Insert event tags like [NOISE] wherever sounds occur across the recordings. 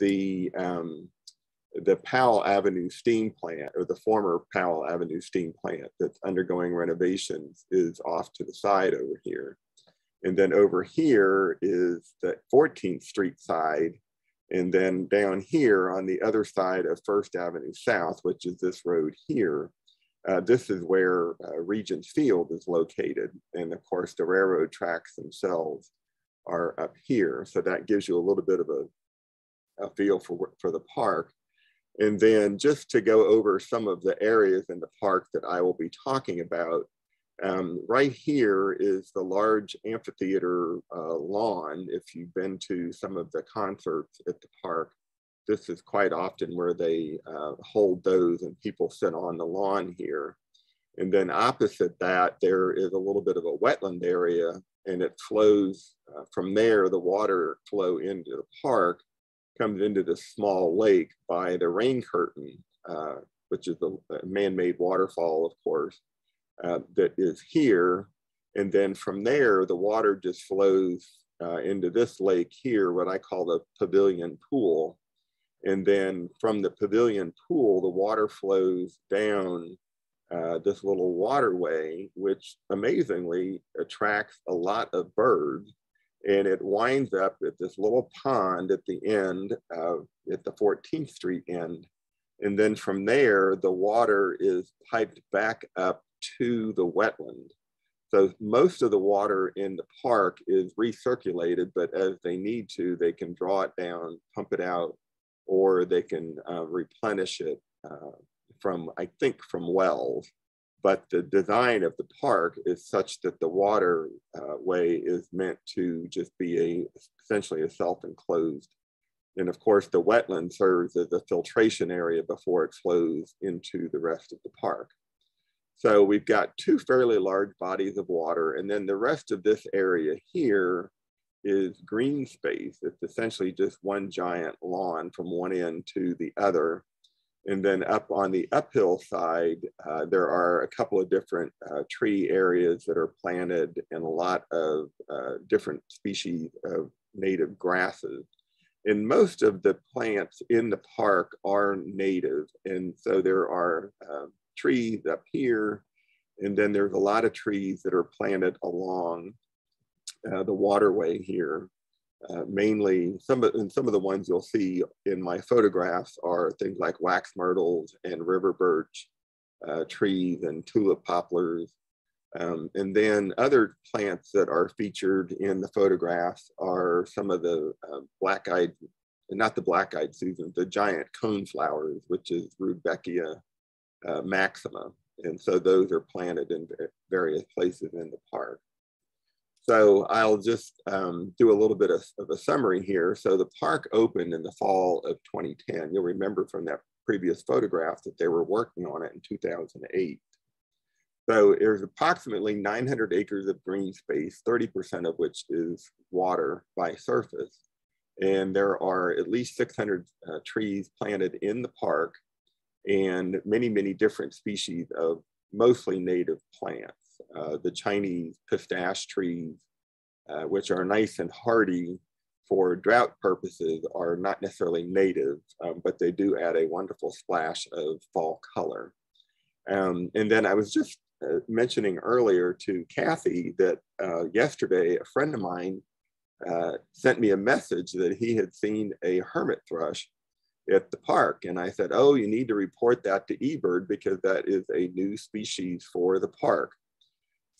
the um, the Powell Avenue steam plant, or the former Powell Avenue steam plant that's undergoing renovations, is off to the side over here. And then over here is the 14th Street side. And then down here on the other side of First Avenue South, which is this road here, uh, this is where uh, Regions Field is located. And of course, the railroad tracks themselves are up here. So that gives you a little bit of a, a feel for, for the park. And then just to go over some of the areas in the park that I will be talking about, um, right here is the large amphitheater uh, lawn. If you've been to some of the concerts at the park, this is quite often where they uh, hold those and people sit on the lawn here. And then opposite that, there is a little bit of a wetland area and it flows uh, from there, the water flow into the park comes into this small lake by the rain curtain, uh, which is a man-made waterfall, of course, uh, that is here. And then from there, the water just flows uh, into this lake here, what I call the pavilion pool. And then from the pavilion pool, the water flows down uh, this little waterway, which amazingly attracts a lot of birds and it winds up at this little pond at the end of at the 14th Street end. And then from there, the water is piped back up to the wetland. So most of the water in the park is recirculated, but as they need to, they can draw it down, pump it out, or they can uh, replenish it uh, from, I think, from wells but the design of the park is such that the water uh, is meant to just be a essentially a self-enclosed. And of course, the wetland serves as a filtration area before it flows into the rest of the park. So we've got two fairly large bodies of water, and then the rest of this area here is green space. It's essentially just one giant lawn from one end to the other. And then up on the uphill side, uh, there are a couple of different uh, tree areas that are planted and a lot of uh, different species of native grasses. And most of the plants in the park are native. And so there are um, trees up here, and then there's a lot of trees that are planted along uh, the waterway here. Uh, mainly some of and some of the ones you'll see in my photographs are things like wax myrtles and river birch uh, trees and tulip poplars. Um, and then other plants that are featured in the photographs are some of the uh, black-eyed, not the black-eyed Susan, the giant cone flowers, which is Rudbeckia uh, maxima. And so those are planted in various places in the park. So I'll just um, do a little bit of, of, a summary here. So the park opened in the fall of 2010. You'll remember from that previous photograph that they were working on it in 2008. So there's approximately 900 acres of green space, 30% of which is water by surface. And there are at least 600 uh, trees planted in the park and many, many different species of mostly native plants uh, the Chinese pistache trees, uh, which are nice and hardy for drought purposes, are not necessarily native, um, but they do add a wonderful splash of fall color. Um, and then I was just uh, mentioning earlier to Kathy that uh, yesterday a friend of mine uh, sent me a message that he had seen a hermit thrush at the park. And I said, oh, you need to report that to eBird because that is a new species for the park.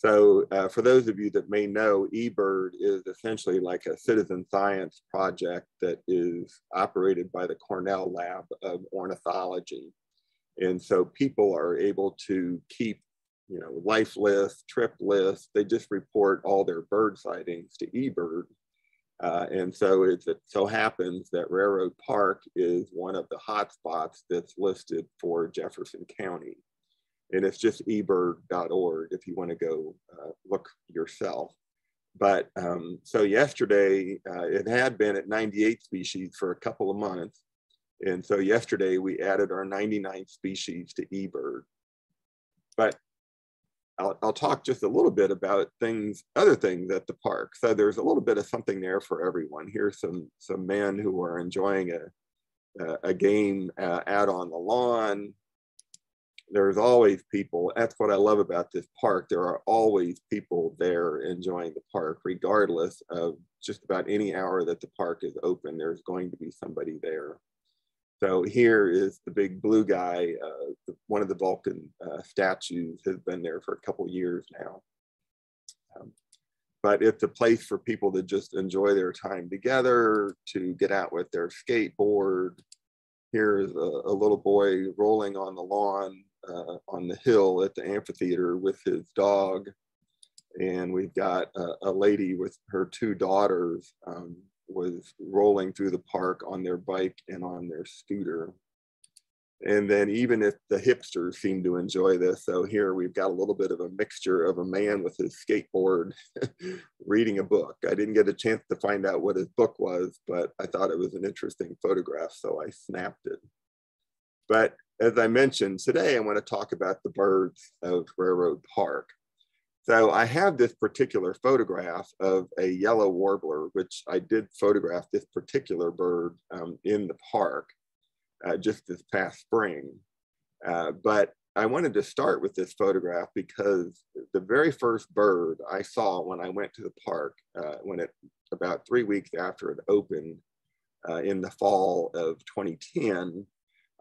So uh, for those of you that may know, eBird is essentially like a citizen science project that is operated by the Cornell Lab of Ornithology. And so people are able to keep, you know, life lists, trip lists. They just report all their bird sightings to eBird. Uh, and so it so happens that Railroad Park is one of the hotspots that's listed for Jefferson County and it's just ebird.org if you want to go uh, look yourself. But um, so yesterday, uh, it had been at 98 species for a couple of months. And so yesterday we added our 99th species to eBird. But I'll, I'll, talk just a little bit about things, other things at the park. So there's a little bit of something there for everyone. Here's some, some men who are enjoying a, uh, a game uh, out on the lawn. There's always people. That's what I love about this park. There are always people there enjoying the park, regardless of just about any hour that the park is open. There's going to be somebody there. So here is the big blue guy. Uh, one of the Vulcan uh, statues has been there for a couple years now. Um, but it's a place for people to just enjoy their time together, to get out with their skateboard. Here's a, a little boy rolling on the lawn uh, on the hill at the amphitheater with his dog. And we've got a, a lady with her two daughters um, was rolling through the park on their bike and on their scooter. And then even if the hipsters seem to enjoy this, so here we've got a little bit of a mixture of a man with his skateboard [LAUGHS] reading a book. I didn't get a chance to find out what his book was, but I thought it was an interesting photograph, so I snapped it. But as I mentioned, today I want to talk about the birds of Railroad Park. So I have this particular photograph of a yellow warbler, which I did photograph this particular bird um, in the park uh, just this past spring. Uh, but I wanted to start with this photograph because the very first bird I saw when I went to the park, uh, when it about three weeks after it opened uh, in the fall of 2010,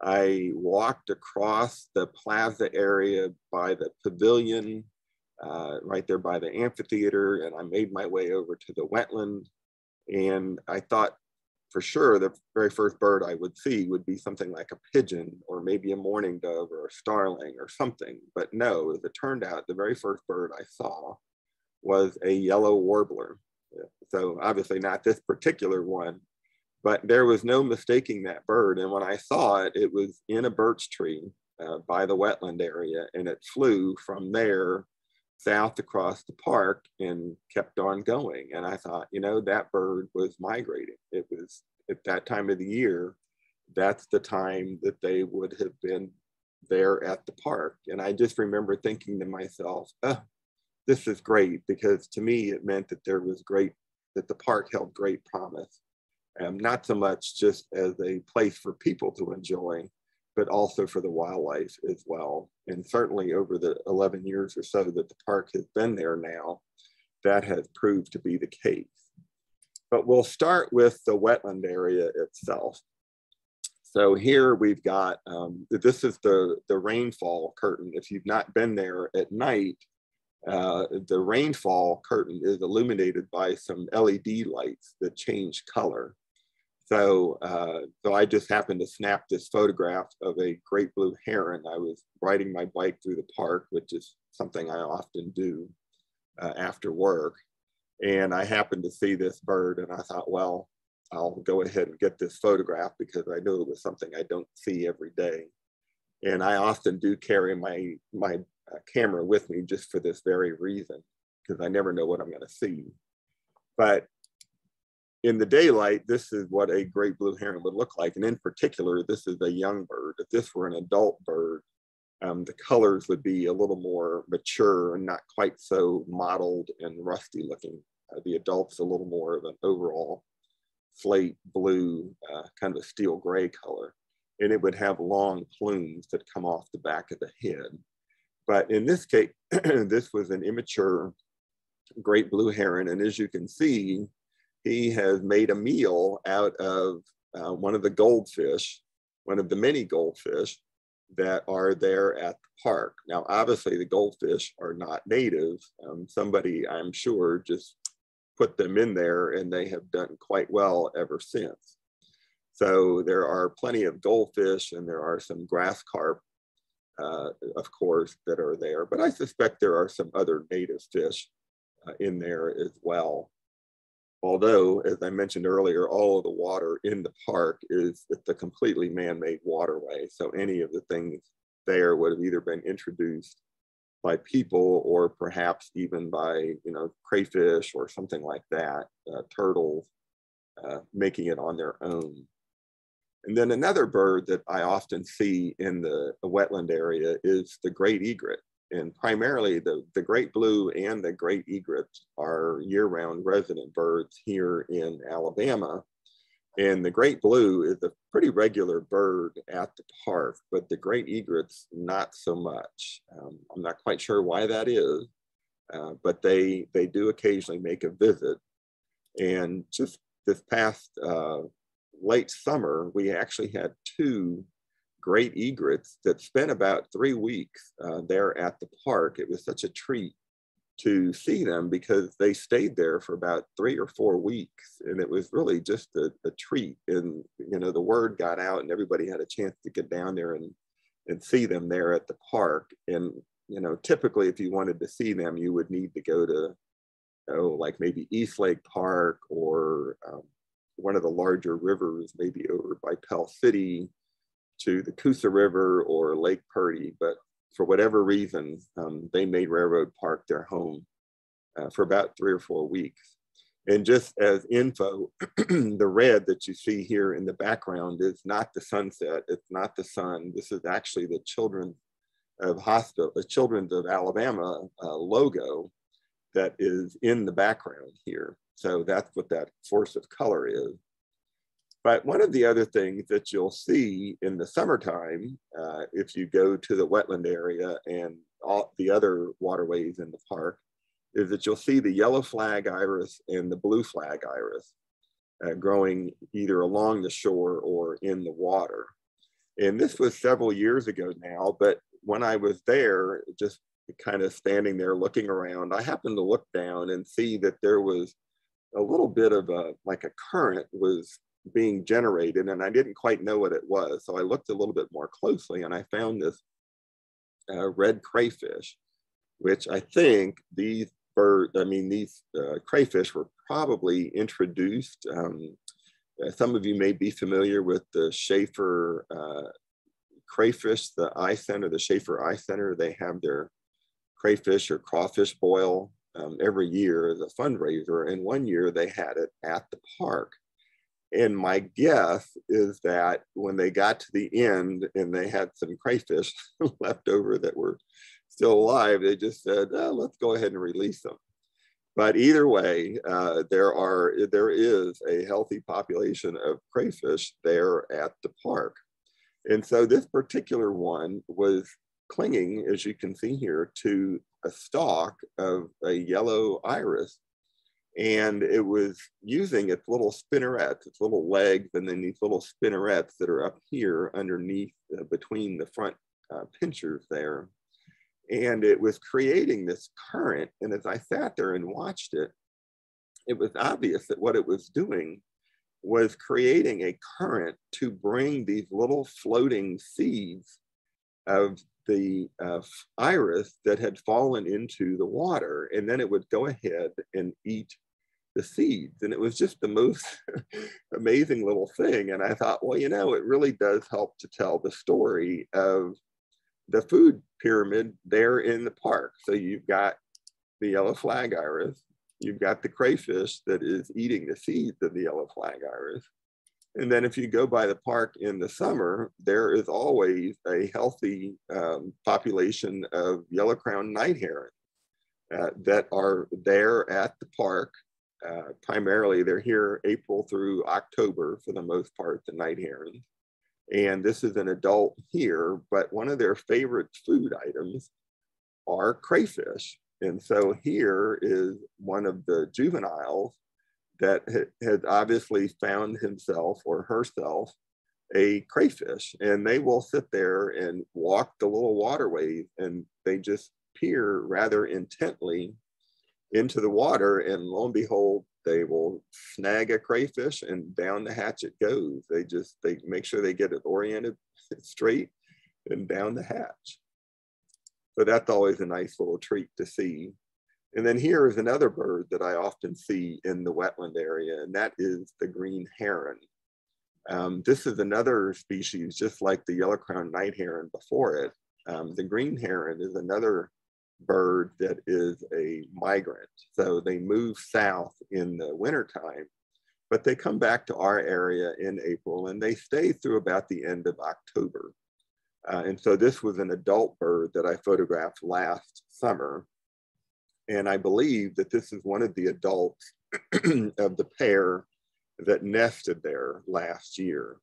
I walked across the plaza area by the pavilion uh, right there by the amphitheater, and I made my way over to the wetland. And I thought for sure the very first bird I would see would be something like a pigeon or maybe a mourning dove or a starling or something. But no, as it turned out, the very first bird I saw was a yellow warbler. So obviously not this particular one, but there was no mistaking that bird. And when I saw it, it was in a birch tree uh, by the wetland area and it flew from there south across the park and kept on going. And I thought, you know, that bird was migrating. It was at that time of the year, that's the time that they would have been there at the park. And I just remember thinking to myself, oh, this is great because to me it meant that there was great, that the park held great promise. Um, not so much just as a place for people to enjoy, but also for the wildlife as well. And certainly over the 11 years or so that the park has been there now, that has proved to be the case. But we'll start with the wetland area itself. So here we've got, um, this is the, the rainfall curtain. If you've not been there at night, uh, the rainfall curtain is illuminated by some LED lights that change color. So, uh, so I just happened to snap this photograph of a great blue heron. I was riding my bike through the park, which is something I often do uh, after work. And I happened to see this bird and I thought, well, I'll go ahead and get this photograph because I knew it was something I don't see every day. And I often do carry my, my uh, camera with me just for this very reason, because I never know what I'm gonna see. But in the daylight, this is what a great blue heron would look like. And in particular, this is a young bird. If this were an adult bird, um, the colors would be a little more mature and not quite so mottled and rusty looking. Uh, the adult's a little more of an overall slate blue, uh, kind of a steel gray color. And it would have long plumes that come off the back of the head. But in this case, [CLEARS THROAT] this was an immature great blue heron. And as you can see, he has made a meal out of uh, one of the goldfish, one of the many goldfish that are there at the park. Now, obviously, the goldfish are not native. Um, somebody, I'm sure, just put them in there and they have done quite well ever since. So there are plenty of goldfish and there are some grass carp, uh, of course, that are there. But I suspect there are some other native fish uh, in there as well although, as I mentioned earlier, all of the water in the park is it's a completely man-made waterway. So any of the things there would have either been introduced by people or perhaps even by, you know, crayfish or something like that, uh, turtles, uh, making it on their own. And then another bird that I often see in the, the wetland area is the great egret and primarily the, the great blue and the great egret are year-round resident birds here in Alabama. And the great blue is a pretty regular bird at the park, but the great egrets, not so much. Um, I'm not quite sure why that is, uh, but they, they do occasionally make a visit. And just this past uh, late summer, we actually had two great egrets that spent about three weeks uh, there at the park. It was such a treat to see them because they stayed there for about three or four weeks and it was really just a, a, treat. And you know the word got out and everybody had a chance to get down there and and see them there at the park. And you know typically if you wanted to see them you would need to go to oh like maybe east lake park or um, one of the larger rivers maybe over by pell city to the coosa river or lake purdy but for whatever reason, um, they made Railroad Park their home uh, for about three or four weeks. And just as info, [CLEARS THROAT] the red that you see here in the background is not the sunset, it's not the sun. This is actually the Children of Hospital, the Children of Alabama uh, logo that is in the background here. So that's what that force of color is. But one of the other things that you'll see in the summertime, uh, if you go to the wetland area and all the other waterways in the park, is that you'll see the yellow flag iris and the blue flag iris uh, growing either along the shore or in the water. And this was several years ago now, but when I was there, just kind of standing there looking around, I happened to look down and see that there was a little bit of a like a current was being generated and I didn't quite know what it was. So I looked a little bit more closely and I found this uh, red crayfish, which I think these bird, I mean, these uh, crayfish were probably introduced. Um, uh, some of you may be familiar with the Shaeffer uh, crayfish, the eye center, the Shaeffer eye center. They have their crayfish or crawfish boil um, every year as a fundraiser. And one year they had it at the park. And my guess is that when they got to the end and they had some crayfish [LAUGHS] left over that were still alive, they just said, oh, let's go ahead and release them. But either way, uh, there are there is a healthy population of crayfish there at the park. And so this particular one was clinging, as you can see here, to a stalk of a yellow iris and it was using its little swimmerets, its little legs, and then these little swimmerets that are up here underneath uh, between the front uh, pinchers there. And it was creating this current. And as I sat there and watched it, it was obvious that what it was doing was creating a current to bring these little floating seeds of the uh, iris that had fallen into the water. And then it would go ahead and eat the seeds. And it was just the most [LAUGHS] amazing little thing. And I thought, well, you know, it really does help to tell the story of the food pyramid there in the park. So you've got the yellow flag iris, you've got the crayfish that is eating the seeds of the yellow flag iris. And then if you go by the park in the summer, there is always a healthy um, population of yellow crowned night heron uh, that are there at the park. Uh, primarily, they're here April through October for the most part, the night herons. And this is an adult here, but one of their favorite food items are crayfish. And so here is one of the juveniles that had obviously found himself or herself a crayfish and they will sit there and walk the little waterways and they just peer rather intently into the water and lo and behold they will snag a crayfish and down the hatch it goes. They just they make sure they get it oriented [LAUGHS] straight and down the hatch. So that's always a nice little treat to see and then here is another bird that I often see in the wetland area, and that is the green heron. Um, this is another species, just like the yellow-crowned night heron before it. Um, the green heron is another bird that is a migrant. So they move south in the wintertime, but they come back to our area in April and they stay through about the end of October. Uh, and so this was an adult bird that I photographed last summer. And I believe that this is one of the adults [CLEARS THROAT] of the pair that nested there last year.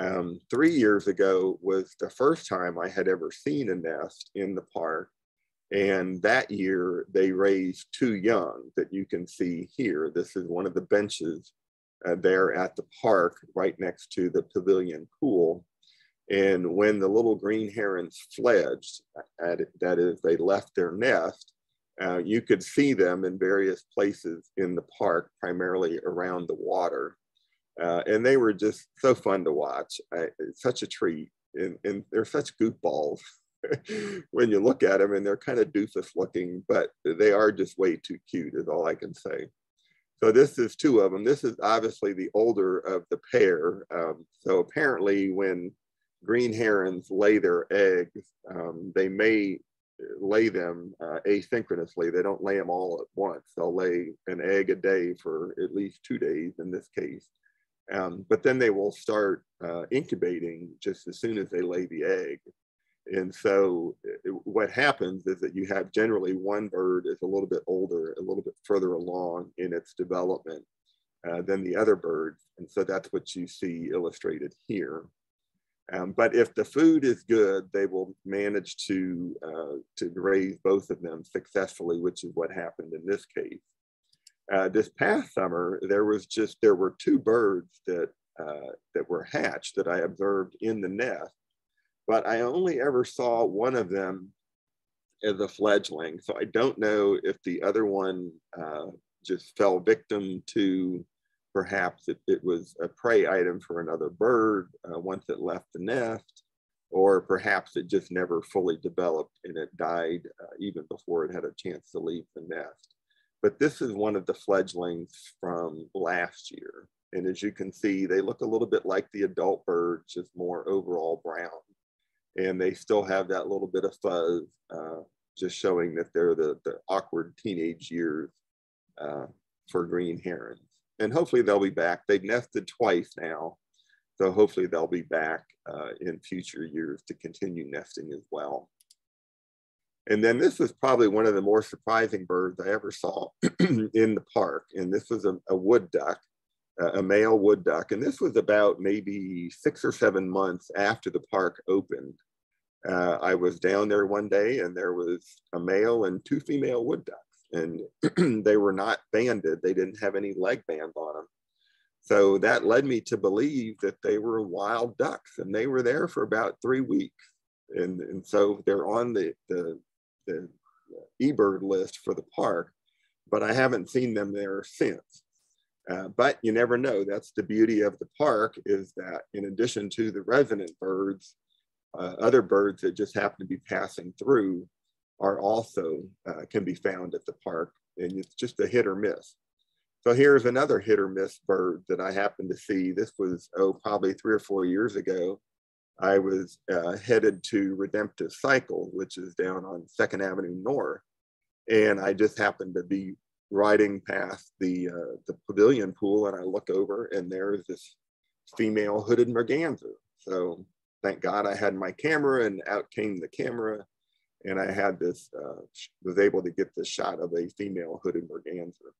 Um, three years ago was the first time I had ever seen a nest in the park. And that year they raised two young that you can see here. This is one of the benches uh, there at the park right next to the pavilion pool. And when the little green herons fledged, that is, they left their nest, uh, you could see them in various places in the park, primarily around the water. Uh, and they were just so fun to watch. I, such a treat. And, and they're such goofballs [LAUGHS] when you look at them, and they're kind of doofus looking, but they are just way too cute, is all I can say. So this is two of them. This is obviously the older of the pair. Um, so apparently when green herons lay their eggs, um, they may lay them uh, asynchronously. They don't lay them all at once. They'll lay an egg a day for at least two days in this case. Um, but then they will start uh, incubating just as soon as they lay the egg. And so it, what happens is that you have generally one bird is a little bit older, a little bit further along in its development uh, than the other birds. And so that's what you see illustrated here. Um, but if the food is good, they will manage to, uh, to raise both of them successfully, which is what happened in this case. Uh, this past summer, there was just, there were two birds that, uh, that were hatched that I observed in the nest, but I only ever saw one of them as a fledgling. So I don't know if the other one uh, just fell victim to Perhaps it, it was a prey item for another bird uh, once it left the nest, or perhaps it just never fully developed and it died uh, even before it had a chance to leave the nest. But this is one of the fledglings from last year. And as you can see, they look a little bit like the adult birds, just more overall brown. And they still have that little bit of fuzz, uh, just showing that they're the, the awkward teenage years uh, for green herons and hopefully they'll be back. They've nested twice now, so hopefully they'll be back uh, in future years to continue nesting as well. And then this was probably one of the more surprising birds I ever saw [CLEARS THROAT] in the park. And this was a, a wood duck, a male wood duck. And this was about maybe six or seven months after the park opened. Uh, I was down there one day and there was a male and two female wood ducks and [CLEARS THROAT] they were not banded. They didn't have any leg band on them. So that led me to believe that they were wild ducks and they were there for about three weeks. And, and so they're on the, the, the eBird list for the park, but I haven't seen them there since. Uh, but you never know. That's the beauty of the park is that in addition to the resident birds, uh, other birds that just happen to be passing through are also uh, can be found at the park and it's just a hit or miss. So here's another hit or miss bird that I happened to see. This was, oh, probably three or four years ago. I was uh, headed to Redemptive Cycle, which is down on Second Avenue North. And I just happened to be riding past the, uh, the pavilion pool and I look over and there's this female hooded merganser. So thank God I had my camera and out came the camera and I had this, uh, was able to get this shot of a female hooded merganser.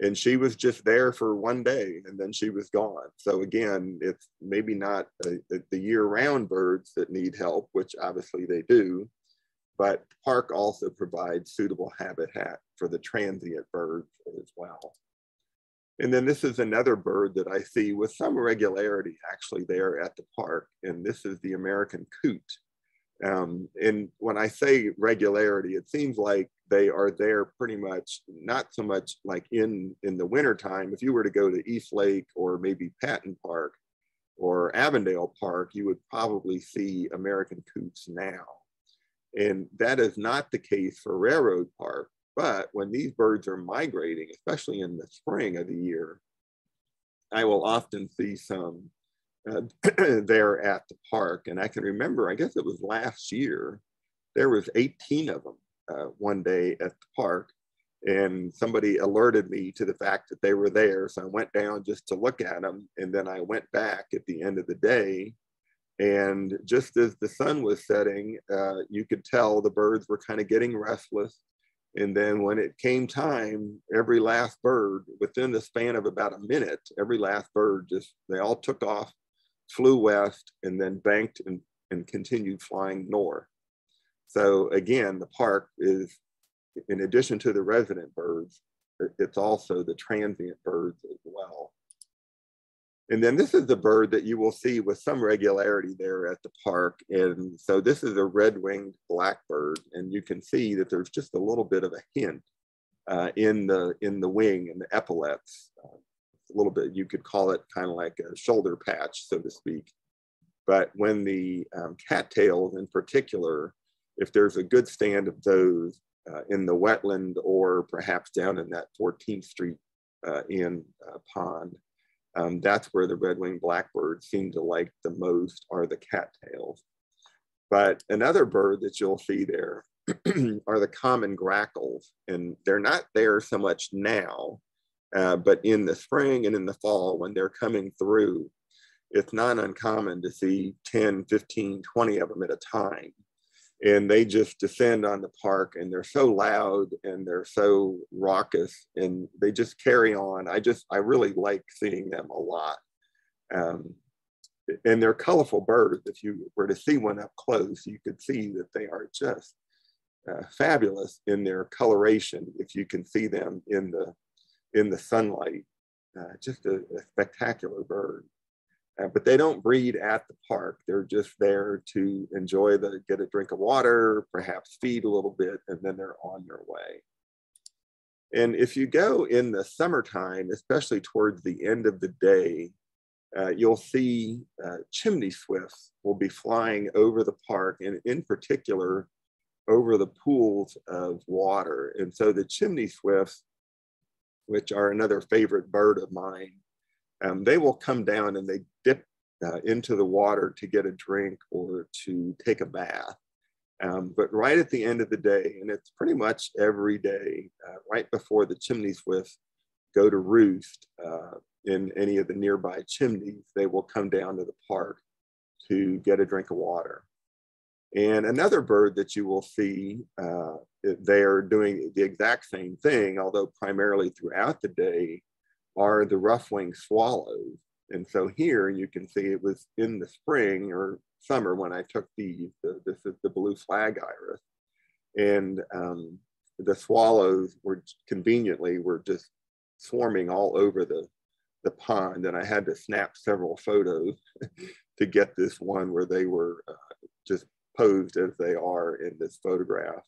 And she was just there for one day and then she was gone. So again, it's maybe not a, a, the year-round birds that need help, which obviously they do, but park also provides suitable habitat for the transient birds as well. And then this is another bird that I see with some regularity actually there at the park, and this is the American coot. Um, and when I say regularity, it seems like they are there pretty much, not so much like in, in the wintertime. If you were to go to East Lake or maybe Patton Park or Avondale Park, you would probably see American coots now. And that is not the case for Railroad Park. But when these birds are migrating, especially in the spring of the year, I will often see some uh, [CLEARS THROAT] there at the park. And I can remember, I guess it was last year, there was 18 of them uh, one day at the park. And somebody alerted me to the fact that they were there. So I went down just to look at them. And then I went back at the end of the day. And just as the sun was setting, uh, you could tell the birds were kind of getting restless And then when it came time, every last bird, within the span of about a minute, every last bird just, they all took off, flew west, and then banked and, and continued flying north. So again, the park is, in addition to the resident birds, it's also the transient birds as well. And then this is the bird that you will see with some regularity there at the park. And so this is a red-winged blackbird, and you can see that there's just a little bit of a hint uh, in the in the wing and the epaulets. Uh, a little bit, you could call it kind of like a shoulder patch, so to speak. But when the um, cattails in particular, if there's a good stand of those uh, in the wetland or perhaps down in that 14th Street uh, Inn uh, pond, um, that's where the red-winged blackbirds seem to like the most are the cattails. But another bird that you'll see there [CLEARS THROAT] are the common grackles, and they're not there so much now, uh, but in the spring and in the fall when they're coming through, it's not uncommon to see 10, 15, 20 of them at a time. And they just descend on the park and they're so loud and they're so raucous and they just carry on. I just i really like seeing them a lot. Um, and they're colorful birds if you were to see one up close you could see that they are just uh, fabulous in their coloration if you can see them in the in the sunlight uh, just a, a spectacular bird uh, but they don't breed at the park. They're just there to enjoy the, get a drink of water, perhaps feed a little bit, and then they're on their way. And if you go in the summertime, especially towards the end of the day, uh, you'll see uh, chimney swifts will be flying over the park and in particular over the pools of water. And so the chimney swifts, which are another favorite bird of mine, um, they will come down and they dip uh, into the water to get a drink or to take a bath. Um, but right at the end of the day, and it's pretty much every day, uh, right before the chimney swifts go to roost uh, in any of the nearby chimneys, they will come down to the park to get a drink of water. And another bird that you will see, uh, they are doing the exact same thing, although primarily throughout the day, are the rough-winged swallows. And so here you can see it was in the spring or summer when I took these. The, this is the blue flag iris. And um, the swallows were conveniently were just swarming all over the, the pond. And I had to snap several photos [LAUGHS] to get this one where they were uh, just posed as they are in this photograph.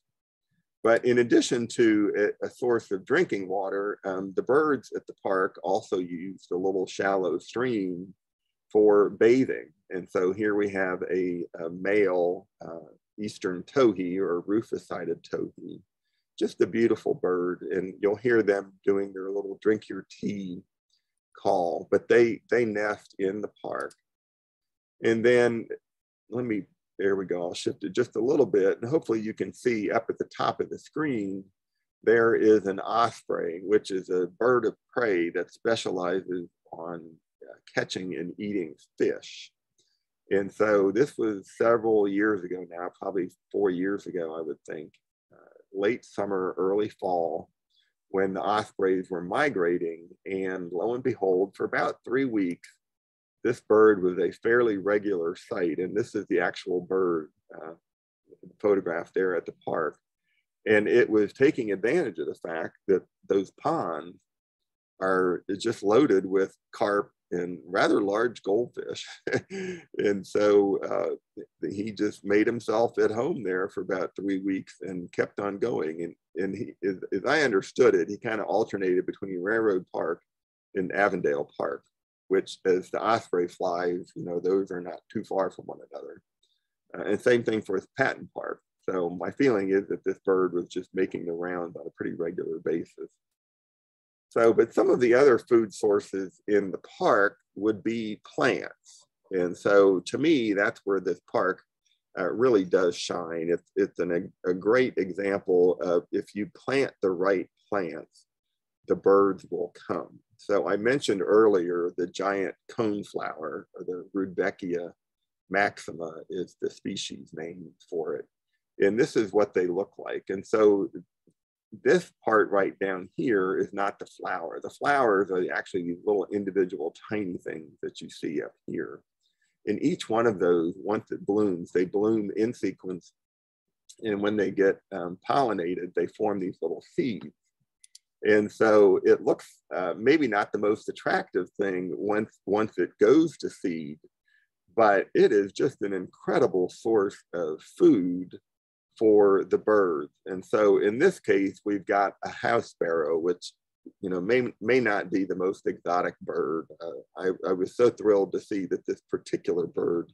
But in addition to a, a source of drinking water, um, the birds at the park also used a little shallow stream for bathing. And so here we have a, a male uh, eastern towhee or rufous-sided towhee, just a beautiful bird. And you'll hear them doing their little drink your tea call, but they, they nest in the park. And then let me there we go. I'll shift it just a little bit and hopefully you can see up at the top of the screen, there is an osprey, which is a bird of prey that specializes on uh, catching and eating fish. And so this was several years ago now, probably four years ago, I would think, uh, late summer, early fall, when the ospreys were migrating. And lo and behold, for about three weeks, this bird was a fairly regular sight, and this is the actual bird uh, photograph there at the park. And it was taking advantage of the fact that those ponds are just loaded with carp and rather large goldfish. [LAUGHS] and so uh, he just made himself at home there for about three weeks and kept on going. And, and he, as, as I understood it, he kind of alternated between Railroad Park and Avondale Park which as the osprey flies, you know, those are not too far from one another. Uh, and same thing for Patton Park. So my feeling is that this bird was just making the rounds on a pretty regular basis. So, but some of the other food sources in the park would be plants. And so to me, that's where this park uh, really does shine. It's, it's an, a great example of if you plant the right plants, the birds will come. So I mentioned earlier the giant coneflower, or the Rudbeckia maxima is the species name for it. And this is what they look like. And so this part right down here is not the flower. The flowers are actually these little individual tiny things that you see up here. And each one of those, once it blooms, they bloom in sequence. And when they get um, pollinated, they form these little seeds. And so it looks uh, maybe not the most attractive thing once, once it goes to seed, but it is just an incredible source of food for the birds. And so in this case, we've got a house sparrow, which you know may may not be the most exotic bird. Uh, I, I was so thrilled to see that this particular bird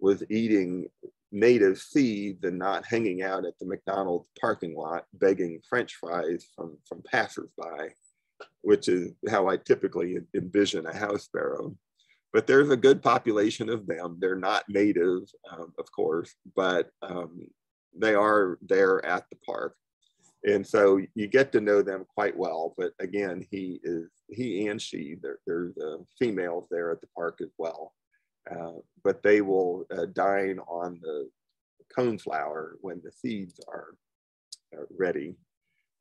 was eating native seeds and not hanging out at the McDonald's parking lot begging French fries from from passersby, which is how I typically envision a house sparrow. But there's a good population of them. They're not native, um, of course, but um, they are there at the park. And so you get to know them quite well. But again, he is, he and she, there, there's uh, females there at the park as well. Uh, but they will uh, dine on the coneflower when the seeds are uh, ready.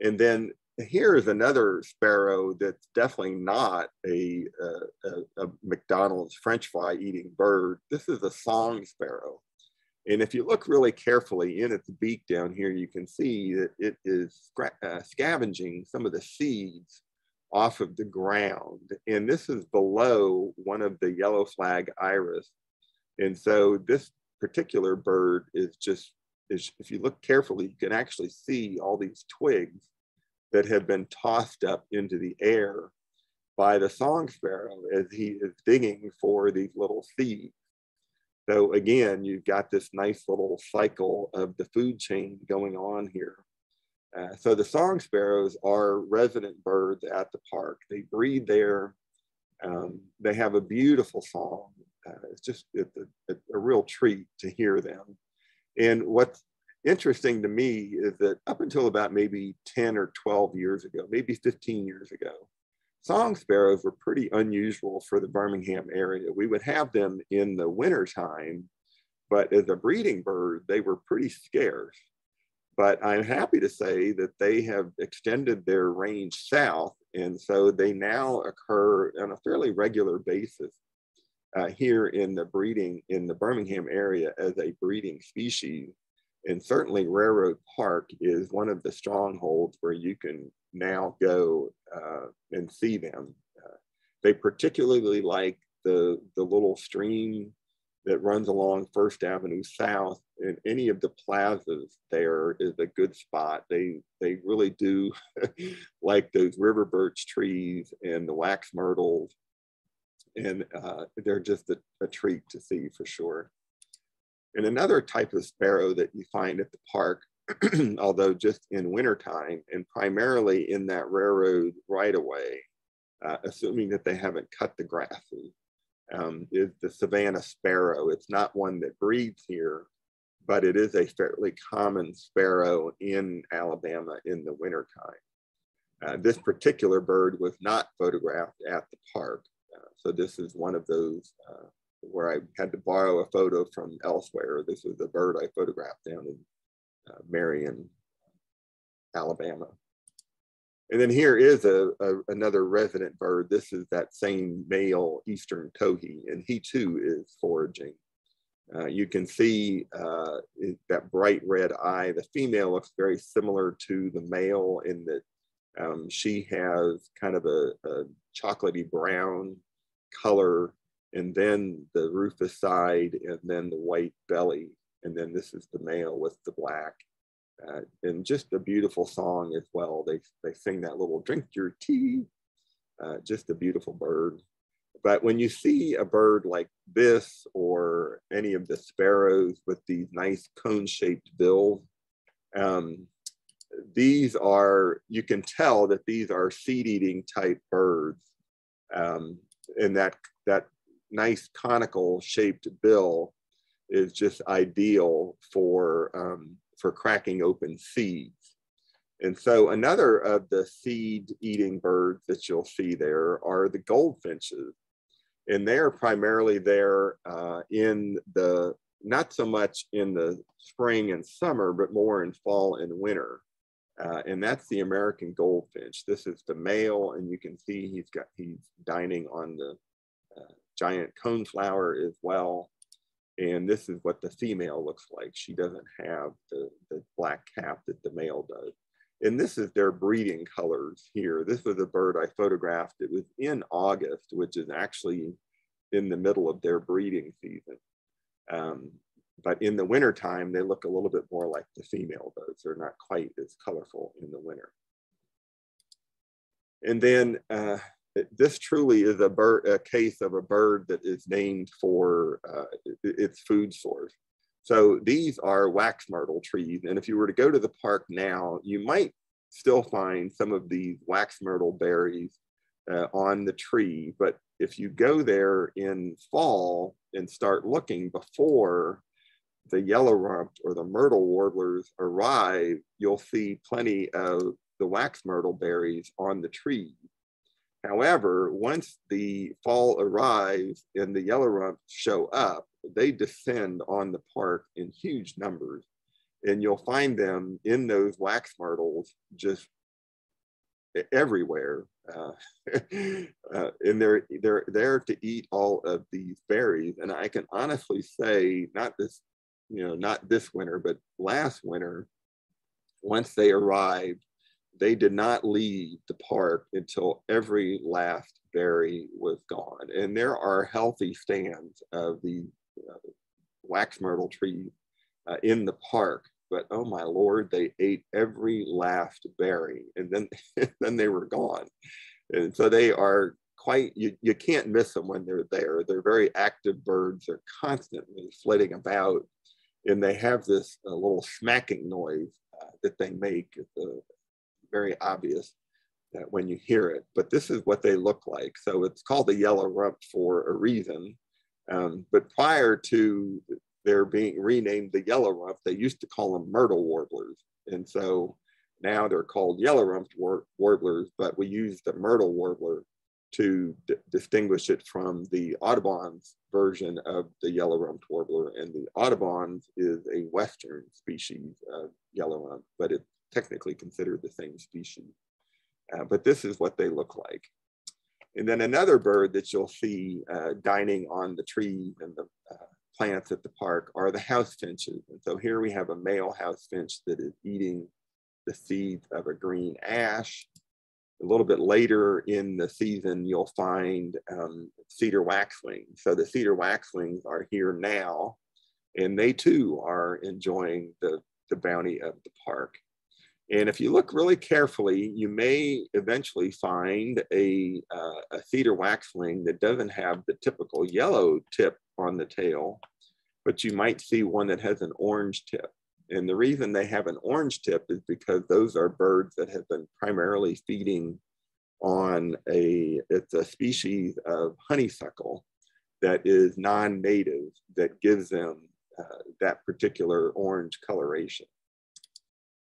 And then here is another sparrow that's definitely not a, a, a, McDonald's French fry eating bird. This is a song sparrow. And if you look really carefully in the beak down here, you can see that it is uh, scavenging some of the seeds off of the ground. And this is below one of the yellow flag iris. And so this particular bird is just, is, if you look carefully, you can actually see all these twigs that have been tossed up into the air by the song sparrow as he is digging for these little seeds. So again, you've got this nice little cycle of the food chain going on here. Uh, so the song sparrows are resident birds at the park. They breed there. Um, they have a beautiful song. Uh, it's just a, a, real treat to hear them. And what's interesting to me is that up until about maybe 10 or 12 years ago, maybe 15 years ago, song sparrows were pretty unusual for the Birmingham area. We would have them in the wintertime, but as a breeding bird, they were pretty scarce. But I'm happy to say that they have extended their range south, and so they now occur on a fairly regular basis uh, here in the breeding in the Birmingham area as a breeding species. And certainly Railroad Park is one of the strongholds where you can now go uh, and see them. Uh, they particularly like the, the little stream that runs along First Avenue South and any of the plazas there is a good spot. They, they really do [LAUGHS] like those river birch trees and the wax myrtles and uh, they're just a, a treat to see for sure. And another type of sparrow that you find at the park [CLEARS THROAT] although just in wintertime and primarily in that railroad right away, uh, assuming that they haven't cut the grasses, um, is the Savannah sparrow. It's not one that breeds here, but it is a fairly common sparrow in Alabama in the wintertime. Uh, this particular bird was not photographed at the park. Uh, so this is one of those uh, where I had to borrow a photo from elsewhere. This is a bird I photographed down in uh, Marion, Alabama. And then here is a, a, another resident bird. This is that same male eastern towhee, and he too is foraging. Uh, you can see uh, that bright red eye. The female looks very similar to the male in that um, she has kind of a, a, chocolatey brown color, and then the rufous side, and then the white belly and then this is the male with the black. Uh, and just a beautiful song as well. They, they sing that little drink your tea, uh, just a beautiful bird. But when you see a bird like this or any of the sparrows with these nice cone shaped bills, um, these are, you can tell that these are seed eating type birds. Um, and that, that nice conical shaped bill is just ideal for, um, for cracking open seeds. And so another of the seed eating birds that you'll see there are the goldfinches. And they're primarily there uh, in the, not so much in the spring and summer, but more in fall and winter. Uh, and that's the American goldfinch. This is the male, and you can see he's got he's dining on the uh, giant coneflower as well. And this is what the female looks like. She doesn't have the, the black cap that the male does. And this is their breeding colors here. This was a bird I photographed. It was in August, which is actually in the middle of their breeding season. Um, but in the wintertime, they look a little bit more like the female does. They're not quite as colorful in the winter. And then uh, this truly is a bird, a case of a bird that is named for uh, its food source. So these are wax myrtle trees. And if you were to go to the park now, you might still find some of these wax myrtle berries uh, on the tree. But if you go there in fall and start looking before the yellow rumped or the myrtle warblers arrive, you'll see plenty of the wax myrtle berries on the tree. However, once the fall arrives and the yellow rumps show up, they descend on the park in huge numbers. And you'll find them in those wax myrtles just everywhere. Uh, [LAUGHS] uh, and they're, they're there to eat all of these berries. And I can honestly say, not this, you know, not this winter, but last winter, once they arrived, they did not leave the park until every last berry was gone. And there are healthy stands of the uh, wax myrtle tree uh, in the park. But oh my lord, they ate every last berry, and then [LAUGHS] then they were gone. And so they are quite you, you can't miss them when they're there. They're very active birds. They're constantly flitting about, and they have this uh, little smacking noise uh, that they make. The, very obvious that when you hear it, but this is what they look like. So it's called the yellow rump for a reason. Um, but prior to their being renamed the yellow rump, they used to call them myrtle warblers. And so now they're called yellow rumped war warblers, but we use the myrtle warbler to distinguish it from the Audubon's version of the yellow rumped warbler. And the Audubon's is a Western species of yellow rump, but it's technically considered the same species. Uh, but this is what they look like. And then another bird that you'll see uh, dining on the trees and the uh, plants at the park are the house finches. And so here we have a male house finch that is eating the seeds of a green ash. A little bit later in the season, you'll find um, cedar waxwings. So the cedar waxwings are here now, and they too are enjoying the, the bounty of the park. And if you look really carefully, you may eventually find a, uh, a cedar waxwing that doesn't have the typical yellow tip on the tail, but you might see one that has an orange tip. And the reason they have an orange tip is because those are birds that have been primarily feeding on a, it's a species of honeysuckle that is non-native that gives them uh, that particular orange coloration.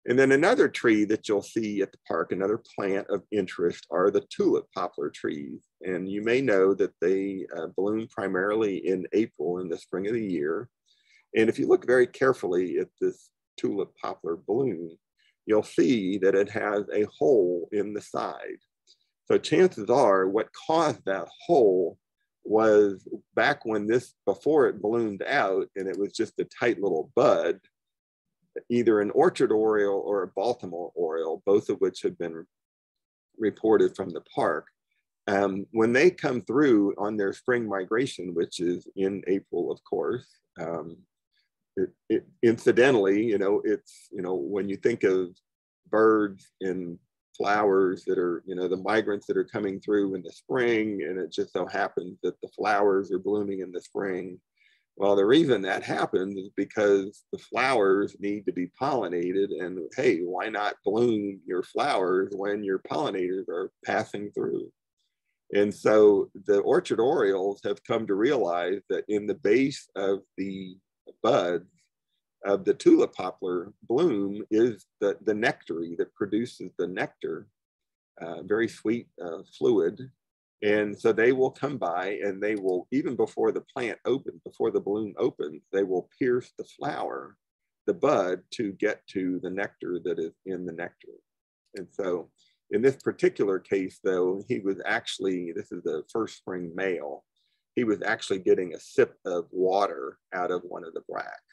And then another tree that you'll see at the park, another plant of interest, are the tulip poplar trees. And you may know that they uh, bloom primarily in April in the spring of the year. And if you look very carefully at this tulip poplar bloom, you'll see that it has a hole in the side. So chances are what caused that hole was back when this, before it bloomed out and it was just a tight little bud, either an orchard oriole or a Baltimore oriole, both of which have been reported from the park. Um, when they come through on their spring migration, which is in April, of course, um, it, it, incidentally, you know, it's, you know, when you think of birds and flowers that are, you know, the migrants that are coming through in the spring, and it just so happens that the flowers are blooming in the spring. Well, the reason that happens is because the flowers need to be pollinated. And hey, why not bloom your flowers when your pollinators are passing through? And so the orchard orioles have come to realize that in the base of the buds of the tulip poplar bloom is the, the nectary that produces the nectar, uh, very sweet uh, fluid and so they will come by and they will, even before the plant opens, before the bloom opens, they will pierce the flower the bud to get to the nectar that is in the nectar. And so in this particular case, though, he was actually, this is the first spring male, he was actually getting a sip of water out of one of the bracts.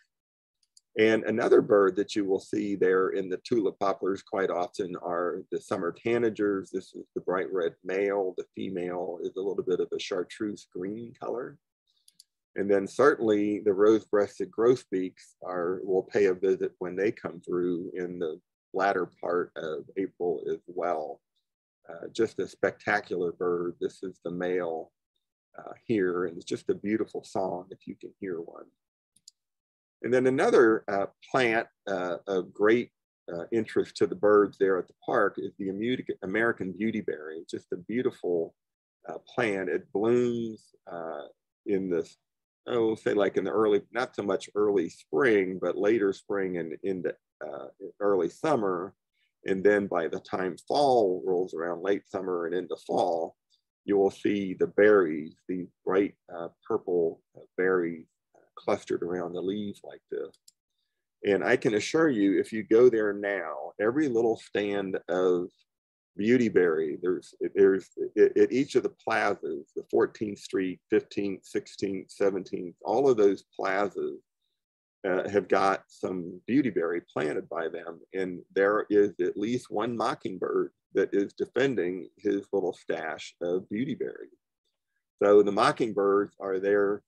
And another bird that you will see there in the tulip poplars quite often are the summer tanagers. This is the bright red male. The female is a little bit of a chartreuse green color. And then certainly the rose-breasted grosbeaks are will pay a visit when they come through in the latter part of April as well. Uh, just a spectacular bird. This is the male uh, here, and it's just a beautiful song if you can hear one. And then another uh, plant uh, of great uh, interest to the birds there at the park is the American beautyberry. Just a beautiful uh, plant. It blooms in the oh, say like in the early, not so much early spring, but later spring and into uh, early summer. And then by the time fall rolls around, late summer and into fall, you will see the berries, these bright uh, purple uh, berries uh, clustered around the leaves like this. And I can assure you, if you go there now, every little stand of Beautyberry, there's, there's at each of the plazas, the 14th Street, 15th, 16th, 17th, all of those plazas uh, have got some beautyberry planted by them. And there is at least one mockingbird that is defending his little stash of beautyberry. So the mockingbirds are there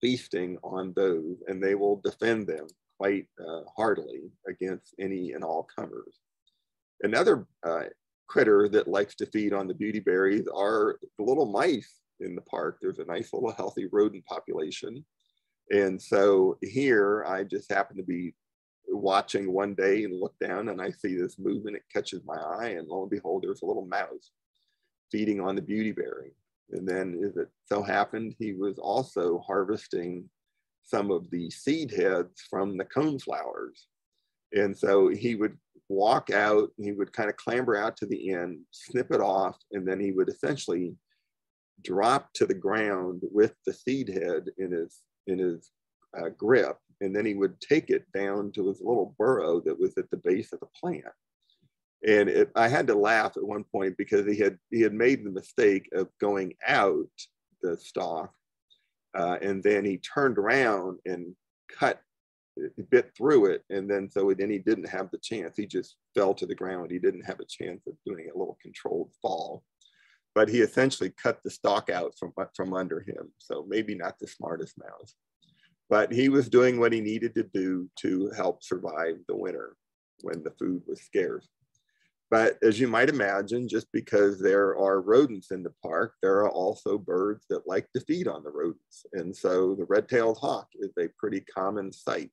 feasting on those and they will defend them quite uh, heartily against any and all comers. Another uh, critter that likes to feed on the beauty berries are the little mice in the park. There's a nice little healthy rodent population. And so here I just happen to be watching one day and look down and I see this movement. It catches my eye, and lo and behold, there's a little mouse feeding on the beautyberry. And then, as it so happened, he was also harvesting some of the seed heads from the cone flowers. And so he would walk out, he would kind of clamber out to the end, snip it off, and then he would essentially drop to the ground with the seed head in his in his uh, grip, and then he would take it down to his little burrow that was at the base of the plant. And it, I had to laugh at one point because he had he had made the mistake of going out the stalk, uh, and then he turned around and cut bit through it and then so then he didn't have the chance. He just fell to the ground. He didn't have a chance of doing a little controlled fall. But he essentially cut the stalk out from from under him. So maybe not the smartest mouse. But he was doing what he needed to do to help survive the winter when the food was scarce but as you might imagine, just because there are rodents in the park, there are also birds that like to feed on the rodents. And so the red-tailed hawk is a pretty common sight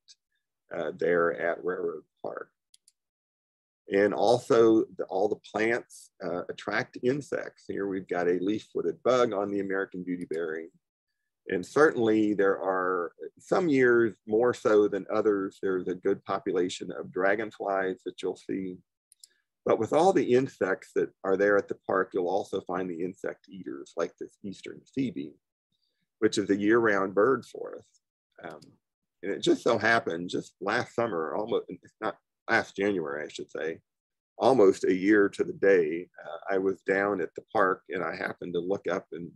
uh, there at Railroad Park. And also the, all the plants uh, attract insects. Here we've got a leaf-footed bug on the American beautyberry. And certainly there are some years more so than others, there's a good population of dragonflies that you'll see but with all the insects that are there at the park, you'll also find the insect eaters like this eastern phoebe, which is a year-round bird for us. Um, and it just so happened just last summer, almost not last January, I should say, almost a year to the day, uh, I was down at the park and I happened to look up and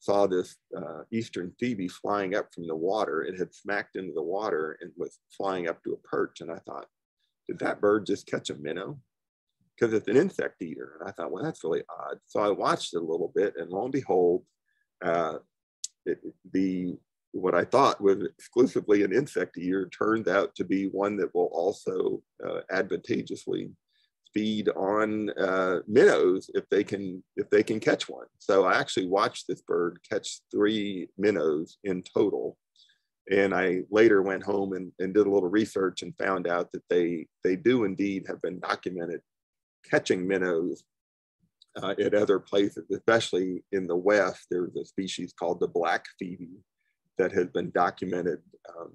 saw this uh, eastern phoebe flying up from the water. It had smacked into the water and was flying up to a perch. And I thought, did that bird just catch a minnow? Because it's an insect eater. And I thought, well, that's really odd. So I watched it a little bit, and lo and behold, uh, it, the what I thought was exclusively an insect eater turned out to be one that will also uh, advantageously feed on uh, minnows if they can if they can catch one. So I actually watched this bird catch three minnows in total. And I later went home and, and did a little research and found out that they they do indeed have been documented catching minnows uh, at other places, especially in the West. There's a species called the black phoebe that has been documented um,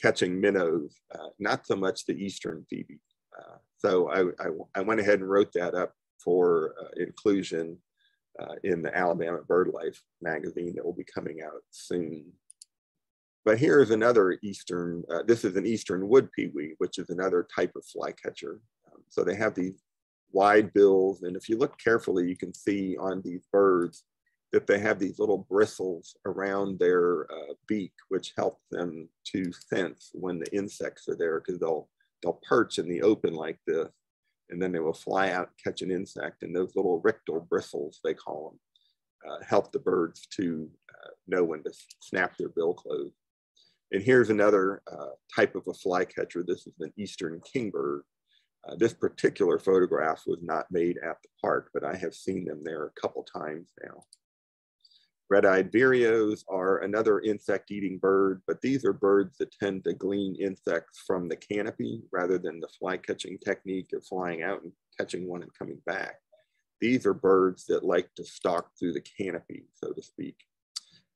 catching minnows, uh, not so much the eastern phoebe. Uh, so I, I, I, went ahead and wrote that up for uh, inclusion uh, in the Alabama BirdLife magazine that will be coming out soon. But here's another eastern, uh, this is an eastern wood pewee, which is another type of flycatcher. So they have these wide bills. And if you look carefully, you can see on these birds that they have these little bristles around their uh, beak, which help them to sense when the insects are there because they'll, they'll perch in the open like this, and then they will fly out, catch an insect. And those little rictal bristles, they call them, uh, help the birds to uh, know when to snap their bill closed. And here's another uh, type of a flycatcher. This is an eastern kingbird. Uh, this particular photograph was not made at the park, but I have seen them there a couple times now. Red-eyed vireos are another insect-eating bird, but these are birds that tend to glean insects from the canopy rather than the fly-catching technique of flying out and catching one and coming back. These are birds that like to stalk through the canopy, so to speak.